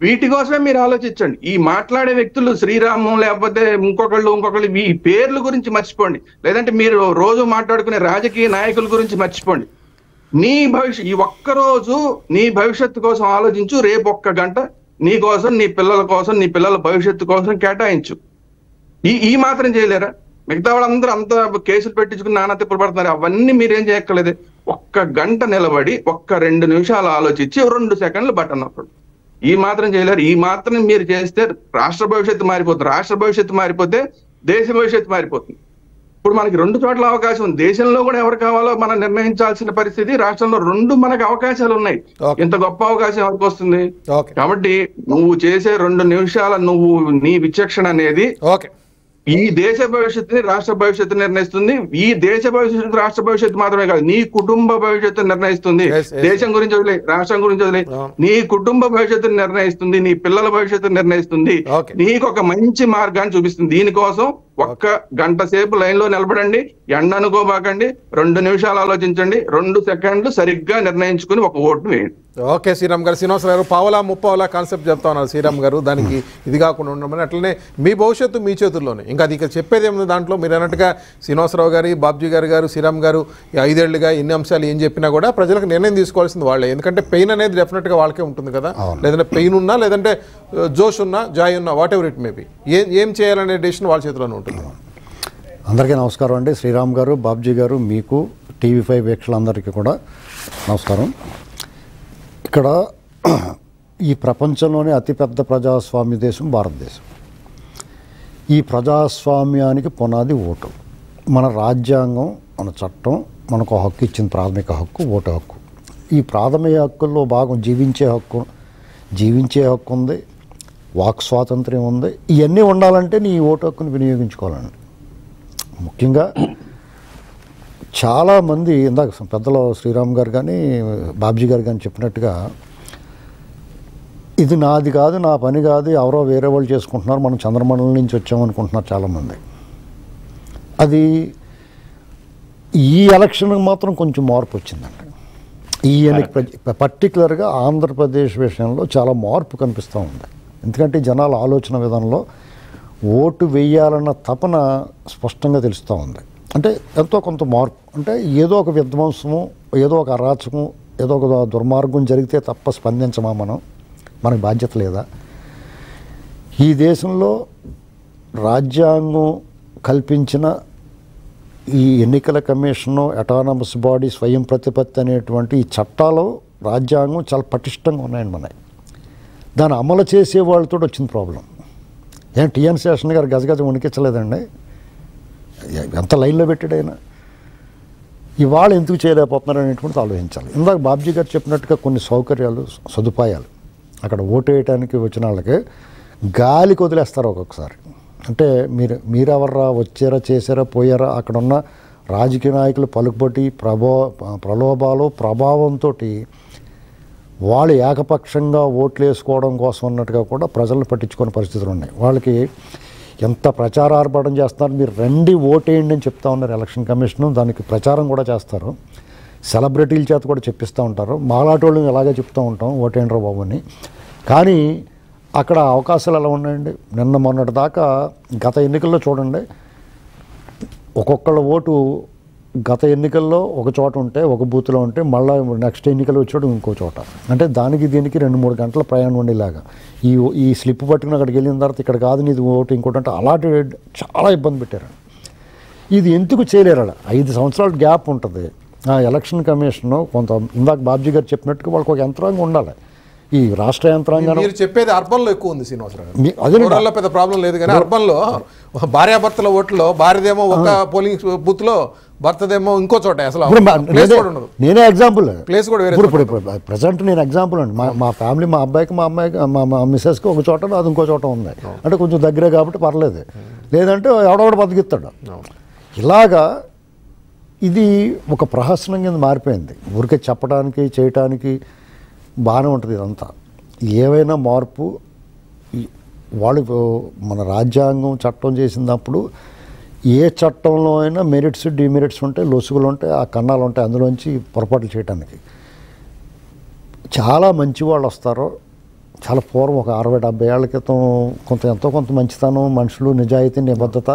వీటి కోసమే మీరు ఆలోచించండి. ఈ మాట్లాడే వ్యక్తులు శ్రీరాము లేకపోతే ఇంకొకళ్ళు ఇంకొకళ్ళు ఈ పేర్ల గురించి మర్చిపోండి. లేదంటే మీరు రోజు మాట్లాడుకునే రాజకీయ నాయకుల గురించి మర్చిపోండి. నీ భవిష్యత్ ఈ ఒక్క రోజు నీ భవిష్యత్తు కోసం ఆలోచించు రేపు ఒక్క గంట నీ కోసం నీ పిల్లల కోసం నీ పిల్లల భవిష్యత్తు కోసం కేటాయించు. ఈ ఈ మాత్రం చేయలేరా? మిగతా వాళ్ళందరూ అంత కేసులు పెట్టించుకుని నానా తిప్పలు పడుతున్నారు. అవన్నీ మీరేం చేయక్కర్లేదు. ఒక్క గంట నిలబడి ఒక్క రెండు నిమిషాలు ఆలోచించి రెండు సెకండ్లు బటన్ నొక్కడు. ఈ మాత్రం చేయలేరు. ఈ మాత్రం మీరు చేస్తే రాష్ట్ర భవిష్యత్తు మారిపోతుంది. రాష్ట్ర భవిష్యత్తు మారిపోతే దేశ భవిష్యత్తు మారిపోతుంది. ఇప్పుడు మనకి రెండు చోట్ల అవకాశం ఉంది. దేశంలో కూడా ఎవరు కావాలో మనం నిర్ణయించాల్సిన పరిస్థితి రాష్ట్రంలో రెండు మనకు అవకాశాలు ఉన్నాయి. ఇంత గొప్ప అవకాశం ఎవరికి వస్తుంది? కాబట్టి నువ్వు చేసే రెండు నిమిషాల నువ్వు నీ విచక్షణ అనేది ఈ దేశ భవిష్యత్తుని రాష్ట్ర భవిష్యత్తు నిర్ణయిస్తుంది. ఈ దేశ భవిష్యత్తు రాష్ట్ర భవిష్యత్తు మాత్రమే కాదు నీ కుటుంబ భవిష్యత్తు నిర్ణయిస్తుంది. దేశం గురించి వదిలే రాష్ట్రం గురించి వదిలే. నీ కుటుంబ భవిష్యత్తుని నిర్ణయిస్తుంది నీ పిల్లల భవిష్యత్తు నిర్ణయిస్తుంది. నీకు ఒక మంచి మార్గాన్ని చూపిస్తుంది. దీనికోసం ఒక్క గంట సేపు లైన్లో నిలబడండి ఎండ అనుకోబాకండి రెండు నిమిషాలు ఆలోచించండి రెండు సెకండ్లు సరిగ్గా నిర్ణయించుకుని ఒక ఓటు వేయండి. ఓకే శ్రీరామ్ గారు శ్రీనివాసరావు గారు పావలా ముప్పావలా కాన్సెప్ట్ చెప్తా ఉన్నారు శ్రీరామ్ గారు. దానికి ఇది కాకుండా ఉండమని అట్లనే మీ భవిష్యత్తు మీ చేతుల్లోనే. ఇంకా అది ఇక చెప్పేది ఏముంది దాంట్లో? మీరు అన్నట్టుగా శ్రీనివాసరావు గారు బాబ్జీ గారు గారు శ్రీరామ్ గారు ఈ ఐదేళ్ళుగా ఎన్ని అంశాలు ఏం చెప్పినా కూడా ప్రజలకు నిర్ణయం తీసుకోవాల్సింది వాళ్ళే. ఎందుకంటే పెయిన్ అనేది డెఫినెట్గా వాళ్ళకే ఉంటుంది కదా. లేదంటే పెయిన్ ఉన్నా లేదంటే జోష్ ఉన్నా జాయ్ ఉన్నా వాట్ ఎవర్ ఇట్ మేబీ ఏం ఏం చేయాలనే డెసిషన్ వాళ్ళ చేతిలోనే ఉంటుంది. అందరికీ నమస్కారం అండి. శ్రీరామ్ గారు బాబ్జీ గారు మీకు టీవీ ఫైవ్ వీక్షలందరికీ కూడా నమస్కారం. ఇక్కడ ఈ ప్రపంచంలోనే అతిపెద్ద ప్రజాస్వామ్య దేశం భారతదేశం. ఈ ప్రజాస్వామ్యానికి పునాది ఓటు. మన రాజ్యాంగం మన చట్టం మనకు హక్కు ఇచ్చిన ప్రాథమిక హక్కు ఓటు హక్కు. ఈ ప్రాథమిక హక్కుల్లో భాగం జీవించే హక్కు జీవించే హక్కు ఉంది. వాక్ స్వాతంత్ర్యం ఉంది. ఇవన్నీ ఉండాలంటే నీ ఓటు హక్కుని వినియోగించుకోవాలండి. ముఖ్యంగా చాలామంది ఇందాక పెద్దలు శ్రీరామ్ గారు కానీ బాబ్జీ గారు కానీ చెప్పినట్టుగా ఇది నాది కాదు నా పని కాదు ఎవరో వేరే వాళ్ళు చేసుకుంటున్నారు మనం చంద్రమండలం నుంచి వచ్చామనుకుంటున్నారు చాలామంది. అది ఈ ఎలక్షన్కి మాత్రం కొంచెం మార్పు వచ్చిందండి. ఈ ఎన్నిక పర్టికులర్గా ఆంధ్రప్రదేశ్ విషయంలో చాలా మార్పు కనిపిస్తూ ఉంది. ఎందుకంటే జనాల ఆలోచన విధానంలో ఓటు వేయాలన్న తపన స్పష్టంగా తెలుస్తూ ఉంది. అంటే ఎంతో కొంత మార్పు. అంటే ఏదో ఒక విధ్వంసము ఏదో ఒక అరాచకం ఏదో ఒక దుర్మార్గం జరిగితే తప్ప స్పందించమా మనం? మనకి బాధ్యత లేదా? ఈ దేశంలో రాజ్యాంగం కల్పించిన ఈ ఎన్నికల కమిషను అటానమస్ బాడీ స్వయం ప్రతిపత్తి అనేటువంటి ఈ చట్టాలు రాజ్యాంగం చాలా పటిష్టంగా ఉన్నాయండి మనకి. దాన్ని అమలు చేసే వాళ్ళతో వచ్చింది ప్రాబ్లం ఏం టీఎన్ శేషన్ గారు గజగజ వణికించలేదండి? ఎంత లైన్లో పెట్టాడు ఆయన? ఇవాళ ఎందుకు చేయలేకపోతున్నారు అనేటువంటిది ఆలోచించాలి. ఇందాక బాబ్జీ గారు చెప్పినట్టుగా కొన్ని సౌకర్యాలు సదుపాయాలు అక్కడ ఓటు వేయడానికి వచ్చిన వాళ్ళకి గాలికి వదిలేస్తారు ఒక్కొక్కసారి. అంటే మీరు మీరెవర్రా వచ్చారా చేశారా పోయారా అక్కడ ఉన్న రాజకీయ నాయకులు పలుకుబట్టి ప్రభో ప్రలోభాలు ప్రభావంతో వాళ్ళు ఏకపక్షంగా ఓట్లు వేసుకోవడం కోసం అన్నట్టుగా కూడా ప్రజలను పట్టించుకునే పరిస్థితులు ఉన్నాయి. వాళ్ళకి ఎంత ప్రచార చేస్తున్నారు మీరు రండి ఓటేయండి అని చెప్తా ఉన్నారు ఎలక్షన్ కమిషన్. దానికి ప్రచారం కూడా చేస్తారు. సెలబ్రిటీల చేత కూడా చెప్పిస్తూ ఉంటారు. మాలాటోళ్ళు ఇలాగే చెప్తూ ఉంటాం ఓటేయండి రా బాబు అని. కానీ అక్కడ అవకాశాలు ఎలా ఉన్నాయండి? నిన్న మొన్నటి దాకా గత ఎన్నికల్లో చూడండి ఒక్కొక్కళ్ళ ఓటు గత ఎన్నికల్లో ఒక చోట ఉంటే ఒక బూత్లో ఉంటే మళ్ళీ నెక్స్ట్ ఎన్నికలు వచ్చాడు ఇంకో చోట. అంటే దానికి దీనికి రెండు మూడు గంటల ప్రయాణం ఉండేలాగా. ఈ ఈ స్లిప్ పట్టుకుని అక్కడికి వెళ్ళిన తర్వాత ఇక్కడ కాదు నీది ఓటు ఇంకోటి అంటే అలాంటి చాలా ఇబ్బంది పెట్టారు. ఇది ఎందుకు చేయలేరు అలా? ఐదు సంవత్సరాల గ్యాప్ ఉంటుంది. ఆ ఎలక్షన్ కమిషన్ కొంత ఇందాక బాబ్జీ గారు చెప్పినట్టుగా వాళ్ళకి ఒక యంత్రాంగం ఉండాలి. ఈ రాష్ట్ర యంత్రాంగం మీరు చెప్పేది అర్బన్లో ఎక్కువ ఉంది శ్రీనివాసరావు పెద్ద ప్రాబ్లం లేదు కానీ అర్బన్లో భార్యాభర్తల ఓట్లో భార్యదేమో ఒక పోలింగ్ బూత్లో భర్తదేమో ఇంకో చోట. అసలు నేనే- ఎగ్జాంపుల్ ప్లేస్ కూడా వేరే ఇప్పుడు ప్రజెంట్ నేను ఎగ్జాంపుల్ అండి. మా మా ఫ్యామిలీ మా అబ్బాయికి మా అమ్మాయికి మా మా మిస్సెస్కి ఒక చోట అది ఇంకో చోట ఉంది. అంటే కొంచెం దగ్గరే కాబట్టి పర్లేదు. లేదంటే ఎవడొకడు బతికిస్తాడు. ఇలాగా ఇది ఒక ప్రహసనం కింద మారిపోయింది. ఊరికే చెప్పడానికి చేయటానికి బాగానే ఉంటుంది ఇదంతా. ఏవైనా మార్పు వాళ్ళు మన రాజ్యాంగం చట్టం చేసినప్పుడు ఏ చట్టంలో అయినా మెరిట్స్ డిమెరిట్స్ ఉంటాయి లొసుగులు ఉంటాయి ఆ కన్నాలు ఉంటాయి అందులోంచి పొరపాట్లు చేయడానికి చాలా మంచి వాళ్ళు వస్తారో చాలా పూర్వం ఒక అరవై డెబ్బై ఏళ్ళ క్రితం కొంత ఎంతో కొంత మంచితనం మనుషులు నిజాయితీ నిబద్ధత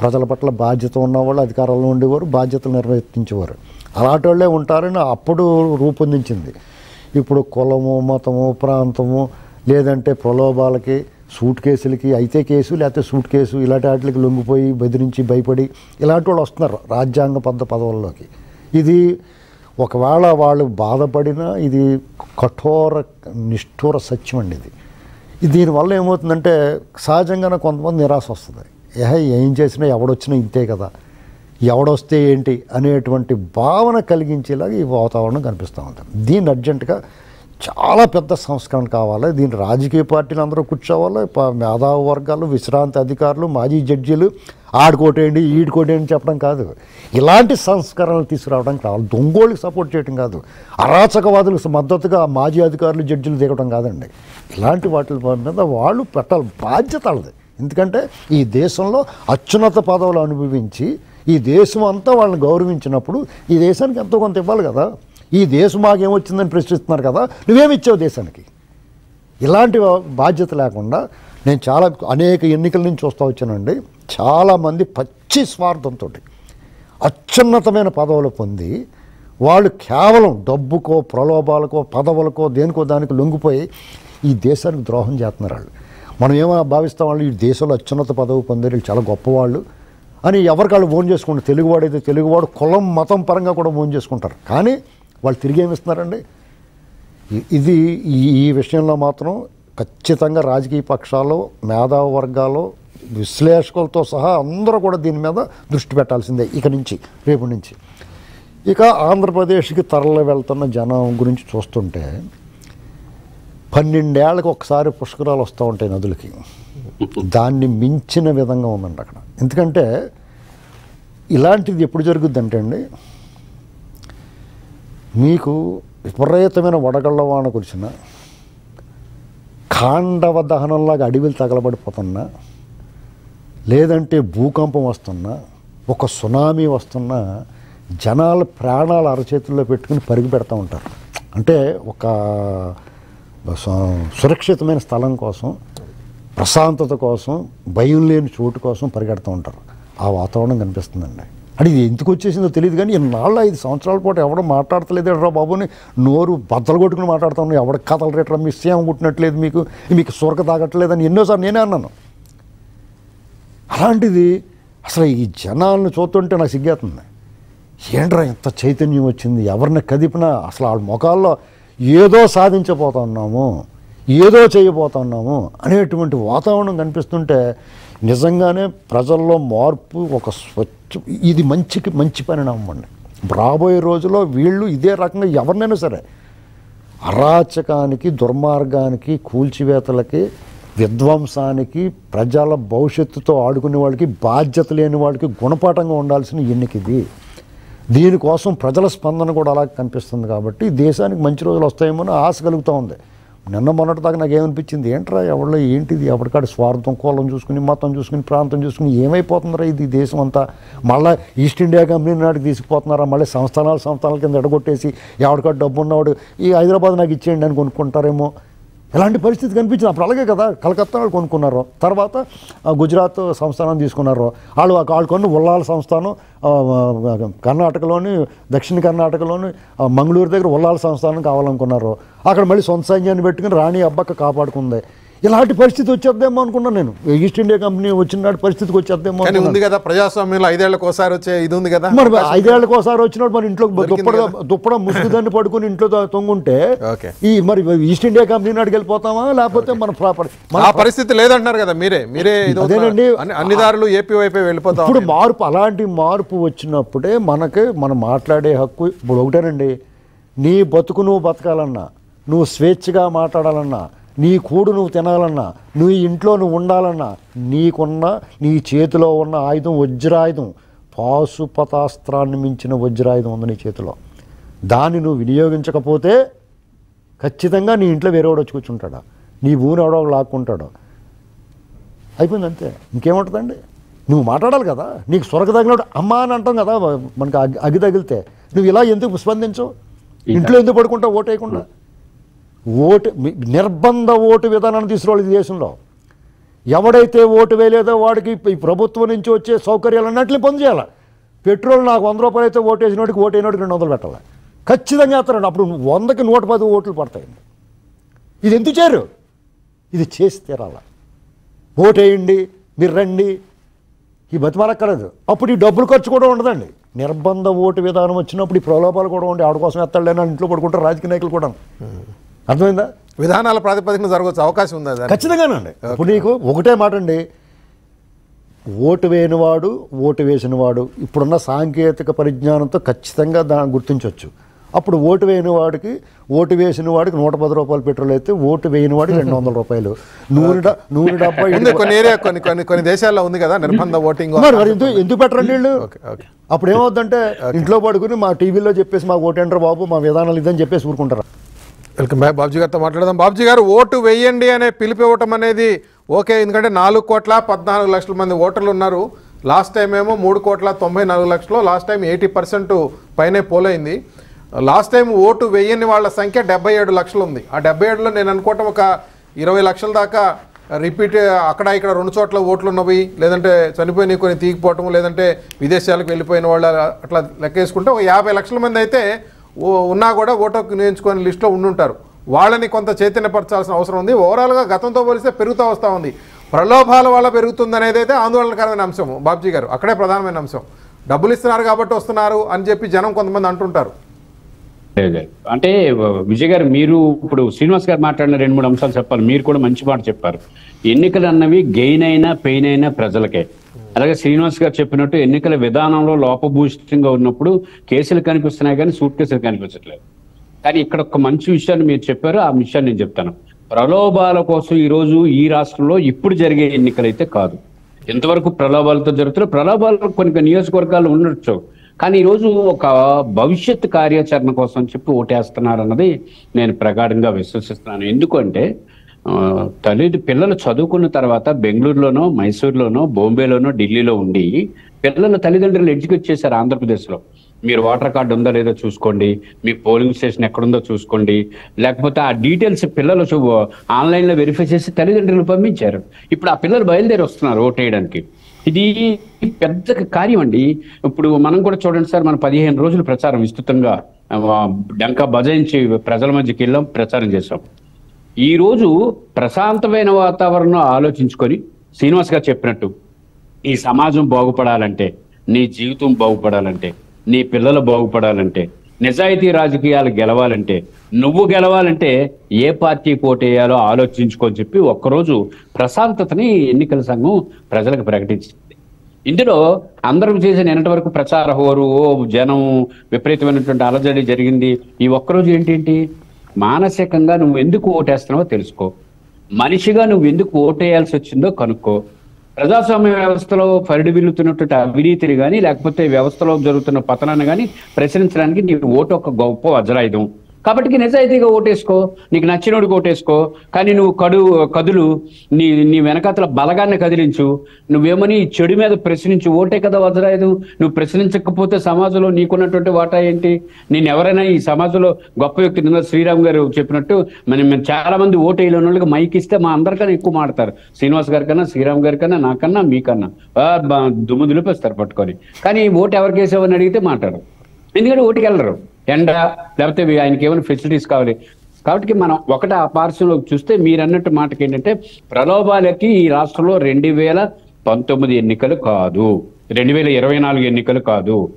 ప్రజల పట్ల బాధ్యత ఉన్నవాళ్ళు అధికారంలో ఉండేవారు బాధ్యతలు నిర్వర్తించేవారు అలాంటి వాళ్ళే ఉంటారని అప్పుడు రూపొందించింది. ఇప్పుడు కులము మతము ప్రాంతము లేదంటే ప్రలోభాలకి సూట్ కేసులకి అయితే కేసు లేకపోతే సూట్ కేసు ఇలాంటి వాటికి లొంగిపోయి బెదిరించి భయపడి ఇలాంటి వాళ్ళు వస్తున్నారు రాజ్యాంగ పద్ధ పదవుల్లోకి. ఇది ఒకవేళ వాళ్ళు బాధపడినా ఇది కఠోర నిష్ఠూర సత్యం అండి ఇది. దీనివల్ల ఏమవుతుందంటే సహజంగానే కొంతమంది నిరాశ వస్తుంది. ఏహ ఏం చేసినా ఎవడొచ్చినా ఇంతే కదా. ఎవడొస్తే ఏంటి అనేటువంటి భావన కలిగించేలాగా ఈ వాతావరణం కనిపిస్తూ ఉంటుంది దీన్ని అర్జెంటుగా చాలా పెద్ద సంస్కరణ కావాలి. దీని రాజకీయ పార్టీలు అందరూ కూర్చోవాలి. మేధావు వర్గాలు విశ్రాంతి అధికారులు మాజీ జడ్జీలు ఆడుకోటేయండి ఈడుకోటేయండి చెప్పడం కాదు. ఇలాంటి సంస్కరణలు తీసుకురావడం కావాలి దొంగోళ్ళకి సపోర్ట్ చేయడం కాదు. అరాచకవాదులకు మద్దతుగా మాజీ అధికారులు జడ్జీలు దిగడం కాదండి. ఇలాంటి వాటి మీద వాళ్ళు పెట్టాలి. బాధ్యత ఎందుకంటే ఈ దేశంలో అత్యున్నత పదవులు అనుభవించి ఈ దేశం అంతా వాళ్ళని గౌరవించినప్పుడు ఈ దేశానికి ఎంతో కొంత ఇవ్వాలి కదా. ఈ దేశం మాకేమొచ్చిందని ప్రశ్నిస్తున్నారు కదా. నువ్వేమి ఇచ్చావు దేశానికి? ఇలాంటి బాధ్యత లేకుండా నేను చాలా అనేక ఎన్నికల నుంచి చూస్తూ వచ్చానండి. చాలామంది పచ్చి స్వార్థంతో అత్యున్నతమైన పదవులు పొంది వాళ్ళు కేవలం డబ్బుకో ప్రలోభాలకో పదవులకో దేనికో దానికి లొంగిపోయి ఈ దేశానికి ద్రోహం చేస్తున్నారు వాళ్ళు. మనం ఏమో భావిస్తాం వాళ్ళు ఈ దేశంలో అత్యున్నత పదవి పొందారు చాలా గొప్పవాళ్ళు. అని ఎవరికాళ్ళు ఓన్ చేసుకుంటారు తెలుగువాడైతే తెలుగువాడు కులం మతం పరంగా కూడా ఓన్ చేసుకుంటారు. కానీ వాళ్ళు తిరిగి ఏమిస్తున్నారండి ఇది ఈ విషయంలో మాత్రం ఖచ్చితంగా రాజకీయ పక్షాలు మేధావ వర్గాలు విశ్లేషకులతో సహా అందరూ కూడా దీని మీద దృష్టి పెట్టాల్సిందే ఇక నుంచి రేపు నుంచి. ఇక ఆంధ్రప్రదేశ్కి తరలి వెళ్తున్న జనం గురించి చూస్తుంటే పన్నెండేళ్ళకి ఒకసారి పుష్కరాలు వస్తూ ఉంటాయి నదులకి. దాన్ని మించిన విధంగా ఉందండి అక్కడ. ఎందుకంటే ఇలాంటిది ఎప్పుడు జరుగుద్ది అంటే అండి మీకు విపరీతమైన వడగళ్ళ వాన కురిసిన కాండవ దహనంలాగా అడవిలు తగలబడిపోతున్నా లేదంటే భూకంపం వస్తున్నా ఒక సునామీ వస్తున్నా జనాలు ప్రాణాలు అరచేతుల్లో పెట్టుకుని పరుగు పెడతా ఉంటారు. అంటే ఒక సురక్షితమైన స్థలం కోసం ప్రశాంతత కోసం భయం లేని చోటు కోసం పరిగెడుతూ ఉంటారు. ఆ వాతావరణం కనిపిస్తుందండి. అంటే ఇది ఎందుకు వచ్చేసిందో తెలియదు కానీ ఇన్నాళ్ళు ఐదు సంవత్సరాల పాటు ఎవడం మాట్లాడతలేదు రా బాబుని. నోరు బద్దలు కొట్టుకుని మాట్లాడుతాను ఎవడ కథలు రేట్రా మీ సేమ కుట్టినట్లేదు మీకు. మీకు సొరక తాగట్లేదని ఎన్నోసార్లు నేనే అన్నాను. అలాంటిది అసలు ఈ జనాలను చూస్తుంటే నాకు సిగ్గేస్తుంది. ఏంట్రా ఇంత చైతన్యం వచ్చింది? ఎవరిని కదిపినా అసలు వాళ్ళ ముఖాల్లో ఏదో సాధించబోతున్నాము ఏదో చేయబోతున్నాము అనేటువంటి వాతావరణం కనిపిస్తుంటే నిజంగానే ప్రజల్లో మార్పు ఒక స్వచ్ఛ ఇది మంచికి మంచి పరిణామం అండి. రాబోయే రోజుల్లో వీళ్ళు ఇదే రకంగా ఎవరినైనా సరే అరాచకానికి దుర్మార్గానికి కూల్చివేతలకి విధ్వంసానికి ప్రజల భవిష్యత్తుతో ఆడుకునే వాళ్ళకి బాధ్యత లేని వాళ్ళకి గుణపాఠంగా ఉండాల్సిన ఎన్నిక ఇది దీనికోసం ప్రజల స్పందన కూడా అలా కనిపిస్తుంది కాబట్టి దేశానికి మంచి రోజులు వస్తాయేమో అని ఆశ కలుగుతూ ఉంది. నిన్న మొన్నటి దాకా నాకు ఏమనిపించింది ఏంట్రా ఎవరిలో ఏంటిది? ఎవరికాడ స్వార్థం కోలం చూసుకుని మతం చూసుకుని ప్రాంతం చూసుకుని ఏమైపోతుందిరా ఇది దేశం అంతా మళ్ళీ ఈస్ట్ ఇండియా కంపెనీ నాటికి తీసుకుపోతున్నారా? మళ్ళీ సంస్థానాలు సంస్థానాల కింద ఎడగొట్టేసి ఎవరికాడ డబ్బు ఉన్నవాడు ఈ హైదరాబాద్ నాకు ఇచ్చేయండి అని కొనుక్కుంటారేమో? ఎలాంటి పరిస్థితి కనిపించింది అప్పుడు అలాగే కదా కలకత్తా వాళ్ళు కొనుక్కున్నారు తర్వాత గుజరాత్ సంస్థానం తీసుకున్నారు వాళ్ళు వాళ్ళు కొన్ని ఉల్లాల సంస్థానం కర్ణాటకలోని దక్షిణ కర్ణాటకలోని మంగళూరు దగ్గర ఉల్లాల సంస్థానం కావాలనుకున్నారు అక్కడ మళ్ళీ సొంత సైన్యాన్ని పెట్టుకుని రాణి అబ్బక్క కాపాడుకుంది. ఇలాంటి పరిస్థితి వచ్చేద్దేమో అనుకున్నాను నేను. ఈస్ట్ ఇండియా కంపెనీ వచ్చిన నాటి పరిస్థితికి వచ్చేద్దేమో కానీ. ఉంది కదా ప్రజాస్వామ్యంలో ఐదేళ్ళకు ఒకసారి వచ్చే ఇది ఉంది కదా? మరి ఐదేళ్ళకు ఒకసారి వచ్చినప్పుడు మన ఇంట్లో దుప్పడ దుప్పడ ముసుగుదాన్ని పడుకుని ఇంట్లో తొంగుంటే. ఈ మరి ఈస్ట్ ఇండియా కంపెనీ నాటికి వెళ్ళిపోతామా లేకపోతే మన ఆ పరిస్థితి లేదంటున్నారు కదా మీరే. మీరే అదేనండి. అన్ని దారులు ఏపీ వైపే వెళ్ళిపోతాం ఇప్పుడు మార్పు అలాంటి మార్పు వచ్చినప్పుడే మనకి మనం మాట్లాడే హక్కు ఇప్పుడు ఒకటేనండి. నీ బతుకు నువ్వు బతకాలన్నా నువ్వు స్వేచ్ఛగా మాట్లాడాలన్నా నీ కూడు నువ్వు తినాలన్నా నీ ఇంట్లో నువ్వు ఉండాలన్నా నీకున్న నీ చేతిలో ఉన్న ఆయుధం వజ్రాయుధం పాశుపతాస్త్రాన్ని మించిన వజ్రాయుధం ఉంది నీ చేతిలో. దాన్ని నువ్వు వినియోగించకపోతే ఖచ్చితంగా నీ ఇంట్లో వేరేవాడు వచ్చి కూర్చుంటాడా? నీ భూమిని ఎవడో లాక్కుంటాడు. అయిపోయింది అంతే ఇంకేముంటుందండి? నువ్వు మాట్లాడాలి కదా. నీకు సొరక తగిలినప్పుడు అమ్మ అని అంటాం కదా మనకి అగ్గి అగ్గి తగిలితే. నువ్వు ఇలా ఎందుకు స్పందించవు? ఇంట్లో ఎందుకు పడుకుంటావు ఓటు వేయకుండా ఓటు మీ- నిర్బంధ ఓటు విధానాన్ని తీసుకురావాలి ఈ దేశంలో. ఎవడైతే ఓటు వేయలేదో వాడికి ఈ ప్రభుత్వం నుంచి వచ్చే సౌకర్యాలు అన్నింటినీ పొందేయాలి పెట్రోల్ నాకు వంద రూపాయలు అయితే ఓటు వేసినోడికి ఓటు వేయనోడికి రెండు వందలు పెట్టాలి. ఖచ్చితంగా చేస్తారండి అప్పుడు వందకి నూట పది ఓట్లు పడతాయండి. ఇది ఎందుకు చేయరు? ఇది చేసి తీరాల. ఓటేయండి మీరు రండి. ఈ బతిమాలక్కర్లేదు. అప్పుడు ఈ డబ్బులు ఖర్చు కూడా ఉండదండి. నిర్బంధ ఓటు విధానం వచ్చినప్పుడు ఈ ప్రలోభాలు కూడా ఉండి ఆడ కోసం ఎత్తాళ్ళైనా ఇంట్లో పడుకుంటారు రాజకీయ నాయకులు కూడా అర్థమైందా? విధానాల ప్రాతిపదికన జరగవచ్చు అవకాశం ఉంది. ఖచ్చితంగానండి. ఇప్పుడు నీకు ఒకటే మాట అండి ఓటు వేయనివాడు ఓటు వేసినవాడు ఇప్పుడున్న సాంకేతిక పరిజ్ఞానంతో ఖచ్చితంగా దాన్ని గుర్తించవచ్చు అప్పుడు ఓటు వేయని వాడికి ఓటు వేసిన వాడికి నూట పది రూపాయలు పెట్రోల్ అయితే ఓటు వేయని వాడికి రెండు వందల రూపాయలు. డ- నూనె డబ్బా కొన్ని ఏరియా కొన్ని కొన్ని కొన్ని దేశాల్లో ఉంది కదా నిర్బంధ ఓటింగ్ మరి ఎందుకు ఎందుకు పెట్టరండి వీళ్ళు? అప్పుడు ఏమవుద్దంటే ఇంట్లో పడుకుని మా టీవీలో చెప్పేసి మాకు ఓటేంటారు బాబు మా విధానాలు ఇదని చెప్పేసి ఊరుకుంటారు. Welcome back. బాబ్జీ గారితో మాట్లాడదాం. బాబ్జీ గారు ఓటు వేయండి అనే పిలుపు ఇవ్వటం అనేది ఓకే. ఎందుకంటే నాలుగు కోట్ల పద్నాలుగు లక్షల మంది ఓటర్లు ఉన్నారు. లాస్ట్ టైం ఏమో మూడు కోట్ల తొంభై నాలుగు లక్షలు లాస్ట్ టైం ఎయిటీ పర్సెంట్ పైనే పోలైంది. లాస్ట్ టైం ఓటు వేయని వాళ్ళ సంఖ్య డెబ్బై ఏడు లక్షలు ఉంది. ఆ డెబ్బై ఏడులో నేను అనుకోవటం ఒక ఇరవై లక్షల దాకా రిపీట్ అక్కడ ఇక్కడ రెండు చోట్ల ఓట్లు ఉన్నవి. లేదంటే చనిపోయిన కొన్ని తీగిపోవటం లేదంటే విదేశాలకు వెళ్ళిపోయిన వాళ్ళు అట్లా లెక్కేసుకుంటే ఒక యాభై లక్షల మంది అయితే ఉన్నా కూడా ఓటు నియోజకవర్గం లిస్టులో ఉండుంటారు. వాళ్ళని కొంత చైతన్యపరచాల్సిన అవసరం ఉంది. ఓవరాల్గా గతంతో పోలిస్తే పెరుగుతూ వస్తూ ఉంది. ప్రలోభాల వల్ల పెరుగుతుందనేది అయితే ఆందోళనకరమైన అంశం. బాబ్జీ గారు అక్కడే ప్రధానమైన అంశం. డబ్బులు ఇస్తున్నారు కాబట్టి వస్తున్నారు అని చెప్పి జనం కొంతమంది అంటుంటారు. అంటే విజయ్ గారు మీరు ఇప్పుడు శ్రీనివాస్ గారు మాట్లాడిన రెండు మూడు అంశాలు చెప్పాలి. మీరు కూడా మంచి మాట చెప్పారు. ఎన్నికలు అన్నవి గెయిన్ అయినా పెయిన్ అయినా ప్రజలకే. అలాగే శ్రీనివాస్ గారు చెప్పినట్టు ఎన్నికల విధానంలో లోపభూషితంగా ఉన్నప్పుడు కేసులు కనిపిస్తున్నాయి కానీ సూట్ కేసులు కనిపించట్లేదు. కానీ ఇక్కడ ఒక మంచి విషయాన్ని మీరు చెప్పారు ఆ విషయాన్ని నేను చెప్తాను. ప్రలోభాల కోసం ఈరోజు ఈ రాష్ట్రంలో ఇప్పుడు జరిగే ఎన్నికలైతే కాదు. ఎంతవరకు ప్రలోభాలతో జరుగుతున్న ప్రలోభాలు కొన్ని కొన్ని నియోజకవర్గాలు ఉండొచ్చు. కానీ ఈరోజు ఒక భవిష్యత్ కార్యాచరణ కోసం చెప్పి ఓటేస్తున్నారు అన్నది నేను ప్రగాఢంగా విశ్వసిస్తున్నాను. ఎందుకంటే తల్లి పిల్లలు చదువుకున్న తర్వాత బెంగళూరులోనో మైసూర్లోనో బాంబేలోనో ఢిల్లీలో ఉండి పిల్లల తల్లిదండ్రులు ఎడ్యుకేట్ చేశారు ఆంధ్రప్రదేశ్లో. మీరు ఓటర్ కార్డు ఉందో లేదో చూసుకోండి మీ పోలింగ్ స్టేషన్ ఎక్కడుందో చూసుకోండి లేకపోతే ఆ డీటెయిల్స్ పిల్లలు చూ- ఆన్లైన్లో వెరిఫై చేసి తల్లిదండ్రులు పంపించారు. ఇప్పుడు ఆ పిల్లలు బయలుదేరి వస్తున్నారు ఓటేయడానికి ఇది పెద్ద కార్యం అండి. ఇప్పుడు మనం కూడా చూడండి సార్ మనం పదిహేను రోజులు ప్రచారం విస్తృతంగా డంకా బజాయించి ప్రజల మధ్యకి వెళ్ళాం ప్రచారం చేసాం ఈ రోజు ప్రశాంతమైన వాతావరణం ఆలోచించుకొని శ్రీనివాస్ గారు చెప్పినట్టు ఈ సమాజం బాగుపడాలంటే నీ జీవితం బాగుపడాలంటే నీ పిల్లలు బాగుపడాలంటే నిజాయితీ రాజకీయాలు గెలవాలంటే నువ్వు గెలవాలంటే ఏ పార్టీ పోటేయాలో ఆలోచించుకొని చెప్పి ఒక్కరోజు ప్రశాంతతని ఎన్నికల సంఘం ప్రజలకు ప్రకటించింది. ఇందులో అందరం చేసిన నిన్నటి వరకు ప్రచార హోరు ఓ జనం విపరీతమైనటువంటి అలజడి జరిగింది. ఈ ఒక్కరోజు ఏంటి? మానసికంగా నువ్వు ఎందుకు ఓటేస్తున్నావో తెలుసుకో. మనిషిగా నువ్వు ఎందుకు ఓటేయాల్సి వచ్చిందో కనుక్కో. ప్రజాస్వామ్య వ్యవస్థలో పరిడివిల్లుతున్నటువంటి అవినీతిని కానీ లేకపోతే వ్యవస్థలో జరుగుతున్న పతనాన్ని కానీ ప్రశ్నించడానికి నీ ఓటు ఒక గొప్ప వజ్రాయుధం. కాబట్టి నిజాయితీగా ఓటేసుకో నీకు నచ్చినోడికి ఓటేసుకో కానీ నువ్వు కడు కదులు నీ నీ వెనకాతల బలగాన్ని కదిలించు. నువ్వేమని చెడు మీద ప్రశ్నించు. ఓటే కదా వజ్రాయుధం. నువ్వు ప్రశ్నించకపోతే సమాజంలో నీకున్నటువంటి వాటా ఏంటి? నేను ఎవరైనా ఈ సమాజంలో గొప్ప వ్యక్తి శ్రీరామ్ గారు చెప్పినట్టు మనం మేము చాలా మంది ఓటు వేయలేని వాళ్ళకి మైక్ ఇస్తే మా అందరికన్నా ఎక్కువ మాడతారు శ్రీనివాస్ గారి కన్నా శ్రీరామ్ గారి కన్నా నాకన్నా మీకన్నా. బా- దుమ్ము దులిపేస్తారు పట్టుకొని. కానీ ఓటు ఎవరికి వేసావని అడిగితే మాట్లాడరు. ఎందుకంటే ఓటుకెళ్ళరు. ఎండ లేకపోతే ఆయనకి ఏమైనా ఫెసిలిటీస్ కావాలి. కాబట్టి మనం ఒకటి ఆ పార్శ్వంలోకి చూస్తే మీరు అన్నట్టు మాటకి ఏంటంటే ప్రలోభాలకి ఈ రాష్ట్రంలో రెండు వేల పంతొమ్మిది ఎన్నికలు కాదు. రెండు వేల ఇరవై నాలుగు ఎన్నికలు కాదు.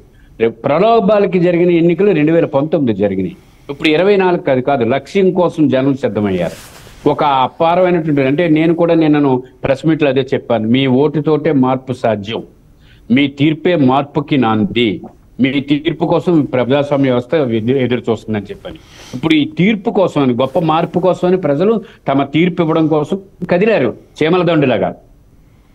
ప్రలోభాలకి జరిగిన ఎన్నికలు రెండు వేల పంతొమ్మిది జరిగినాయి. ఇప్పుడు ఇరవై నాలుగు కాదు కాదు. లక్ష్యం కోసం జనం సిద్ధమయ్యారు. ఒక అపారమైనటువంటి అంటే నేను కూడా నిన్నను ప్రెస్ మీట్లో అదే చెప్పాను. మీ ఓటుతోటే మార్పు సాధ్యం. మీ తీర్పే మార్పుకి నాంది. మీ తీర్పు కోసం ప్రజాస్వామ్య వ్యవస్థ ఎదు- ఎదురు చూస్తుందని చెప్పని. ఇప్పుడు ఈ తీర్పు కోసం అని గొప్ప మార్పు కోసం అని ప్రజలు తమ తీర్పు ఇవ్వడం కోసం కదిలారు. చీమల దండులాగా.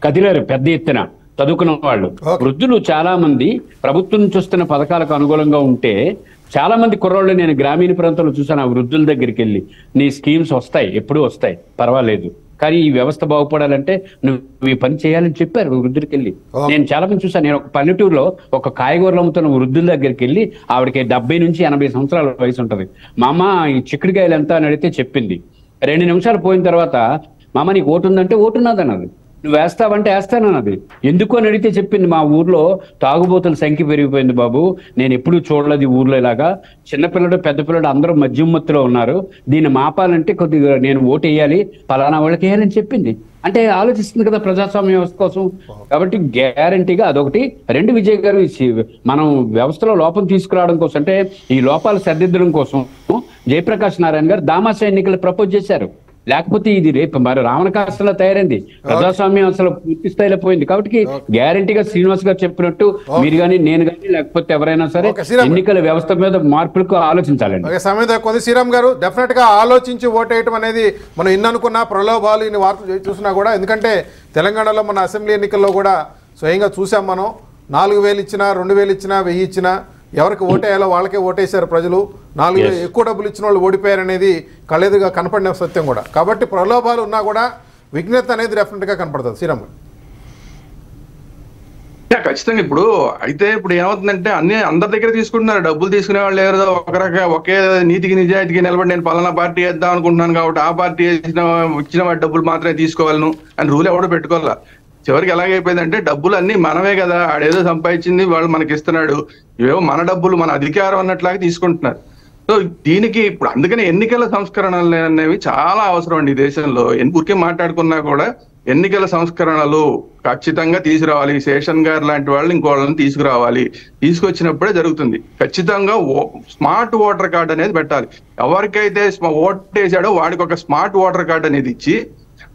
కదిలారు పెద్ద ఎత్తున చదువుకున్న వాళ్ళు. వృద్ధులు చాలా మంది ప్రభుత్వం చూస్తున్న పథకాలకు అనుకూలంగా ఉంటే చాలా మంది కుర్రోళ్ళు నేను గ్రామీణ ప్రాంతంలో చూసాను ఆ వృద్ధుల దగ్గరికి వెళ్ళి నీ స్కీమ్స్ వస్తాయి ఎప్పుడు వస్తాయి పర్వాలేదు. కానీ ఈ వ్యవస్థ బాగుపడాలంటే నువ్వు ఈ పని చేయాలని చెప్పారు వృద్ధులకి వెళ్ళి. నేను చాలా మంది చూసాను నేను ఒక పల్లెటూరులో ఒక కాయగూరలు అమ్ముతున్న వృద్ధుల దగ్గరికి వెళ్ళి ఆవిడకి డెబ్బై నుంచి ఎనభై సంవత్సరాల వయసు ఉంటది. మా అమ్మ ఈ చిక్కుడుకాయలు ఎంత అని అడిగితే చెప్పింది. రెండు నిమిషాలు పోయిన తర్వాత మా అమ్మ నీకు ఓటు ఉందంటే ఓటు ఉన్నదన్నది. నువ్వు వేస్తావంటే వేస్తానన్నది ఎందుకు అని అడిగితే చెప్పింది మా ఊర్లో తాగుబోతుల సంఖ్య పెరిగిపోయింది బాబు. నేను ఎప్పుడు చూడలేదు ఈ ఊర్లో ఇలాగా. చిన్నపిల్లడు పెద్ద పిల్లడు అందరూ మధ్యమత్తులో ఉన్నారు. దీన్ని మాపాలంటే కొద్దిగా నేను ఓటు వేయాలి. పలానా వాళ్ళకి వేయాలని చెప్పింది. అంటే ఆలోచిస్తుంది కదా ప్రజాస్వామ్య వ్యవస్థ కోసం. కాబట్టి గ్యారంటీగా అదొకటి. రెండు విజయ్ గారు మనం వ్యవస్థలో లోపం తీసుకురావడం కోసం అంటే ఈ లోపాలు సరిదిద్దడం కోసం జయప్రకాష్ నారాయణ గారు దామాస ఎన్నికలు ప్రపోజ్ చేశారు. లేకపోతే ఇది రేపు మరి రావణకాష్టంలో తయారైంది. ప్రజాస్వామ్యం అసలు పూర్తి స్థాయిలో పోయింది. కాబట్టి గ్యారంటీగా శ్రీనివాస్ గారు చెప్పినట్టు మీరు కానీ నేను కానీ లేకపోతే ఎవరైనా సరే. ఎన్నికల వ్యవస్థ మీద మార్పులకు ఆలోచించాలండి. సమయం తక్కువ శ్రీరామ్ గారు డెఫినెట్గా ఆలోచించి ఓటేయటం అనేది మనం ఇన్ని అనుకున్న ప్రలోభాలు ఇన్ని వార్తలు చూసినా కూడా ఎందుకంటే తెలంగాణలో మన అసెంబ్లీ ఎన్నికల్లో కూడా స్వయంగా చూసాం మనం. నాలుగు వేలు ఇచ్చినా రెండు వేలు ఇచ్చినా వెయ్యి ఇచ్చినా ఎవరికి ఓటేయాలో వాళ్ళకే ఓటేశారు ప్రజలు. నాలుగు ఎక్కువ డబ్బులు ఇచ్చిన వాళ్ళు ఓడిపోయారు అనేది కళ్ళెదుగా కనపడిన సత్యం కూడా. కాబట్టి ప్రలోభాలు ఉన్నా కూడా విఘ్నత అనేది డెఫినెట్గా కనపడుతుంది. శ్రీరామ్ ఖచ్చితంగా ఇప్పుడు అయితే ఇప్పుడు ఏమవుతుందంటే అన్ని అందరి దగ్గర తీసుకుంటున్నారు. డబ్బులు తీసుకునే వాళ్ళు ఎవరో? ఒక రక ఒకే నీతికి నిజాయితీకి నిలబడి నేను పలానా పార్టీ వేద్దాం అనుకుంటున్నాను కాబట్టి ఆ పార్టీ ఇచ్చిన వాటి డబ్బులు మాత్రమే తీసుకోవాలను. అని రూల్ ఎవడో పెట్టుకోవాలా? చివరికి ఎలాగైపోయిందంటే డబ్బులు అన్ని మనమే కదా. ఆడేదో సంపాదించింది వాళ్ళు మనకి ఇస్తున్నాడు ఇవేవో మన డబ్బులు మన అధికారం అన్నట్లాగా తీసుకుంటున్నారు. సో దీనికి ఇప్పుడు అందుకని ఎన్నికల సంస్కరణలు అనేవి చాలా అవసరం అండి ఈ దేశంలో. ఎన్- ఊరికే మాట్లాడుకున్నా కూడా ఎన్నికల సంస్కరణలు ఖచ్చితంగా తీసుకురావాలి. శేషన్ గారు లాంటి వాళ్ళు ఇంకోళ్ళని తీసుకురావాలి. తీసుకొచ్చినప్పుడే జరుగుతుంది. ఖచ్చితంగా స్మార్ట్ ఓటర్ కార్డ్ అనేది పెట్టాలి. ఎవరికైతే ఓట్ వేసాడో వాడికి ఒక స్మార్ట్ ఓటర్ కార్డ్ అనేది ఇచ్చి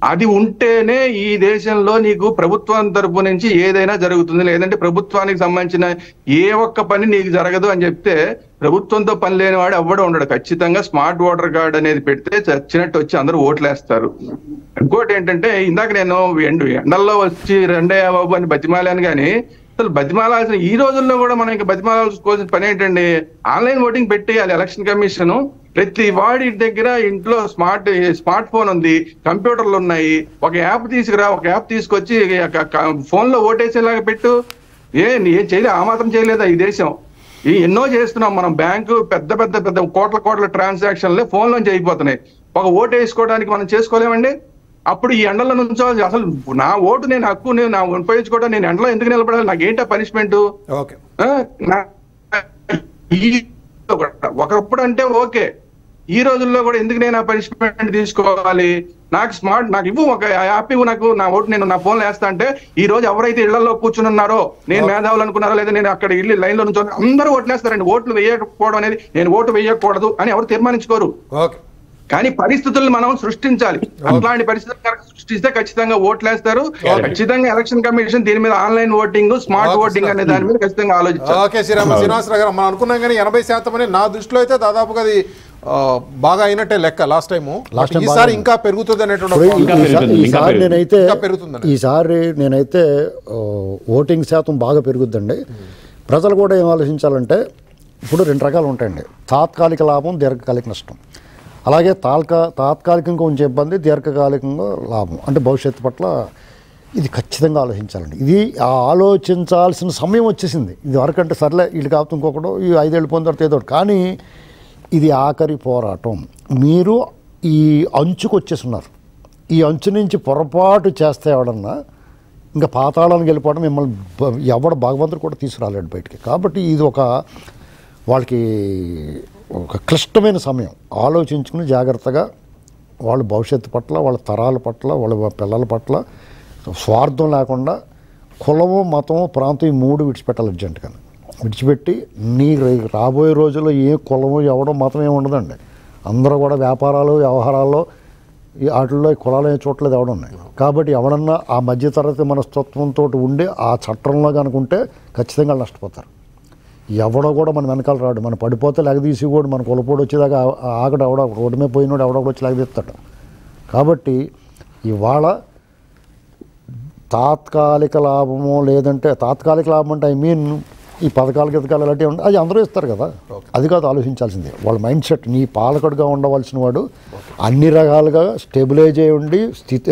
అది ఉంటేనే ఈ దేశంలో నీకు ప్రభుత్వం తరపు నుంచి ఏదైనా జరుగుతుంది. లేదంటే ప్రభుత్వానికి సంబంధించిన ఏ ఒక్క పని నీకు జరగదు అని చెప్తే ప్రభుత్వంతో పని లేని వాడు ఎవ్వడం ఉండడు. ఖచ్చితంగా స్మార్ట్ ఓటర్ కార్డ్ అనేది పెడితే చచ్చినట్టు వచ్చి అందరూ ఓట్లేస్తారు. ఇంకోటి ఏంటంటే ఇందాక నేను ఎండు ఎండల్లో వచ్చి రెండే బాబు అని బతిమాలాను కానీ అసలు బతిమాలాల్సిన ఈ రోజుల్లో కూడా మనం ఇంకా బతిమాలాల్సిన పని ఏంటండి? ఆన్లైన్ ఓటింగ్ పెట్టేయాలి ఎలక్షన్ కమిషన్. ప్రతి వాడి దగ్గర ఇంట్లో స్మార్ట్ స్మార్ట్ ఫోన్ ఉంది కంప్యూటర్లు ఉన్నాయి. ఒక యాప్ తీసుకురా ఒక యాప్ తీసుకొచ్చి ఫోన్లో ఓటేసేలాగా పెట్టు. ఏ ఏం చేయలేదు ఆ మాత్రం చేయలేదా ఈ దేశం? ఈ ఎన్నో చేస్తున్నాం మనం బ్యాంకు పెద్ద పెద్ద పెద్ద కోట్ల కోట్ల ట్రాన్సాక్షన్లే ఫోన్ లోంచి అయిపోతున్నాయి. ఒక ఓటు వేసుకోవడానికి మనం చేసుకోలేమండి? అప్పుడు ఈ ఎండలో నుంచోవాలి అసలు నా ఓటు నేను హక్కు నేను నా ఉపయోగించుకోవడం నేను ఎండలో ఎందుకు నిలబడాలి? నాకేంటా పనిష్మెంట్ ఓకే. ఆ, నా- ఈ- ఒకప్పుడు అంటే ఓకే. ఈ రోజుల్లో కూడా ఎందుకు నేను ఆ పనిష్మెంట్ తీసుకోవాలి? నాకు స్మార్ట్ నాకు ఇవ్వు ఒక యాప్ ఇవ్వు నాకు నా ఓటు నేను నా ఫోన్లో వేస్తా అంటే ఈ రోజు ఎవరైతే ఇళ్ళలో కూర్చుని ఉన్నారో నేను మేధావులు అనుకున్నారో లేదా నేను అక్కడ ఇల్లు లైన్లో నుంచి అందరూ ఓట్లేస్తారండి. ఓట్లు వేయకపోవడం అనేది నేను ఓటు వేయకూడదు అని ఎవరు తీర్మానించుకోరు. ఓకే. కానీ పరిస్థితులను మనం సృష్టించాలి. అట్లాంటి పరిస్థితులు కనుక సృష్టిస్తే ఖచ్చితంగా ఓట్లేస్తారు ఖచ్చితంగా ఎలక్షన్ కమిషన్ దీని మీద ఆన్లైన్ ఓటింగ్ స్మార్ట్ ఓటింగ్. అనే దాని మీద ఖచ్చితంగా ఆలోచించాలి. ఓకే శ్రీరామ శ్రీనివాసరావు గారు మనం అనుకున్నాం కానీ ఎనభై శాతం అని నా దృష్టిలో అయితే దాదాపుగా అది బాగా అయినట్టే లెక్క లాస్ట్ టైం ఈసారి ఇంకా పెరుగుతుంది అనేటువంటి. నేనైతే. ఈసారి నేనైతే ఓటింగ్ శాతం బాగా పెరుగుద్దండి. ప్రజలు కూడా ఏం ఆలోచించాలంటే ఇప్పుడు రెండు రకాలు ఉంటాయండి. తాత్కాలిక లాభం దీర్ఘకాలిక నష్టం. అలాగే తాల్కా తాత్కాలికంగా ఉంచే ఇబ్బంది దీర్ఘకాలికంగా లాభం. అంటే భవిష్యత్తు పట్ల ఇది ఖచ్చితంగా ఆలోచించాలండి. ఇది ఆలోచించాల్సిన సమయం వచ్చేసింది. ఇది వరకంటే సర్లే వీళ్ళు కాకపోతే ఇంకొకడు ఈ ఐదేళ్ళు పొందిన తర్వాత ఏదో కానీ ఇది ఆఖరి పోరాటం. మీరు ఈ అంచుకు వచ్చేస్తున్నారు. ఈ అంచు నుంచి పొరపాటు చేస్తే ఎవడన్నా ఇంకా పాతాళానికి వెళ్ళిపోవడం మిమ్మల్ని ఎవడ భగవంతుడు కూడా తీసుకురాలేడు బయటికి. కాబట్టి ఇది ఒక వాళ్ళకి ఒక క్లిష్టమైన సమయం. ఆలోచించుకుని జాగ్రత్తగా వాళ్ళ భవిష్యత్తు పట్ల వాళ్ళ తరాల పట్ల వాళ్ళ పిల్లల పట్ల స్వార్థం లేకుండా కులము మతము ప్రాంతం ఈ మూడు విడిచిపెట్టాలి అర్జెంటుగా విడిచిపెట్టి నీ రాబోయే రోజుల్లో ఏ కులము ఎవడో మతం ఏమి ఉండదండి. అందరూ కూడా వ్యాపారాలు వ్యవహారాల్లో ఈ వాటిల్లో ఈ కులాలు ఏం చూడలేదు ఎవడ ఉన్నాయి. కాబట్టి ఎవడన్నా ఆ మధ్యతరగతి మనస్తత్వంతో ఉండి ఆ చట్టంలో కనుకుంటే ఖచ్చితంగా నష్టపోతారు. ఎవడో కూడా మన వెనకాల రాడు. మనం పడిపోతే లెగదీసి కూడా మన కొలపోడు వచ్చేదాకా ఆగడు. ఎవడో రోడ్డు మీద పోయినోడు ఎవడో ఒకడు వచ్చి లెగదీస్తాడు కాబట్టి ఇవాళ తాత్కాలిక లాభము లేదంటే తాత్కాలిక లాభం అంటే ఐ మీన్ ఈ పథకాలు గితకాలు ఉంటాయి అది అందరూ ఇస్తారు కదా. అది కాదు ఆలోచించాల్సిందే. వాళ్ళ మైండ్ సెట్ నీ పాలకుడుగా ఉండవలసిన వాడు అన్ని రకాలుగా స్టెబిలైజ్ అయి ఉండి స్థితి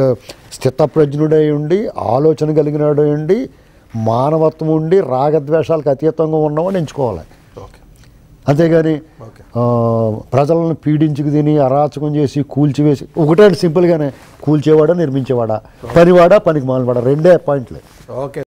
స్థితప్రజ్ఞుడై ఉండి ఆలోచన కలిగినాడు ఉండి మానవత్వం ఉండి రాగద్వేషాలకు అతీతంగా ఉన్నవాడు ఎంచుకోవాలి. ఓకే. అంతేగాని ప్రజలను పీడించుకు తిని అరాచకం చేసి కూల్చివేసి ఒకటే సింపుల్గానే కూల్చేవాడా నిర్మించేవాడా? పనివాడా పనికి మాలినవాడా? రెండే పాయింట్లే. ఓకే.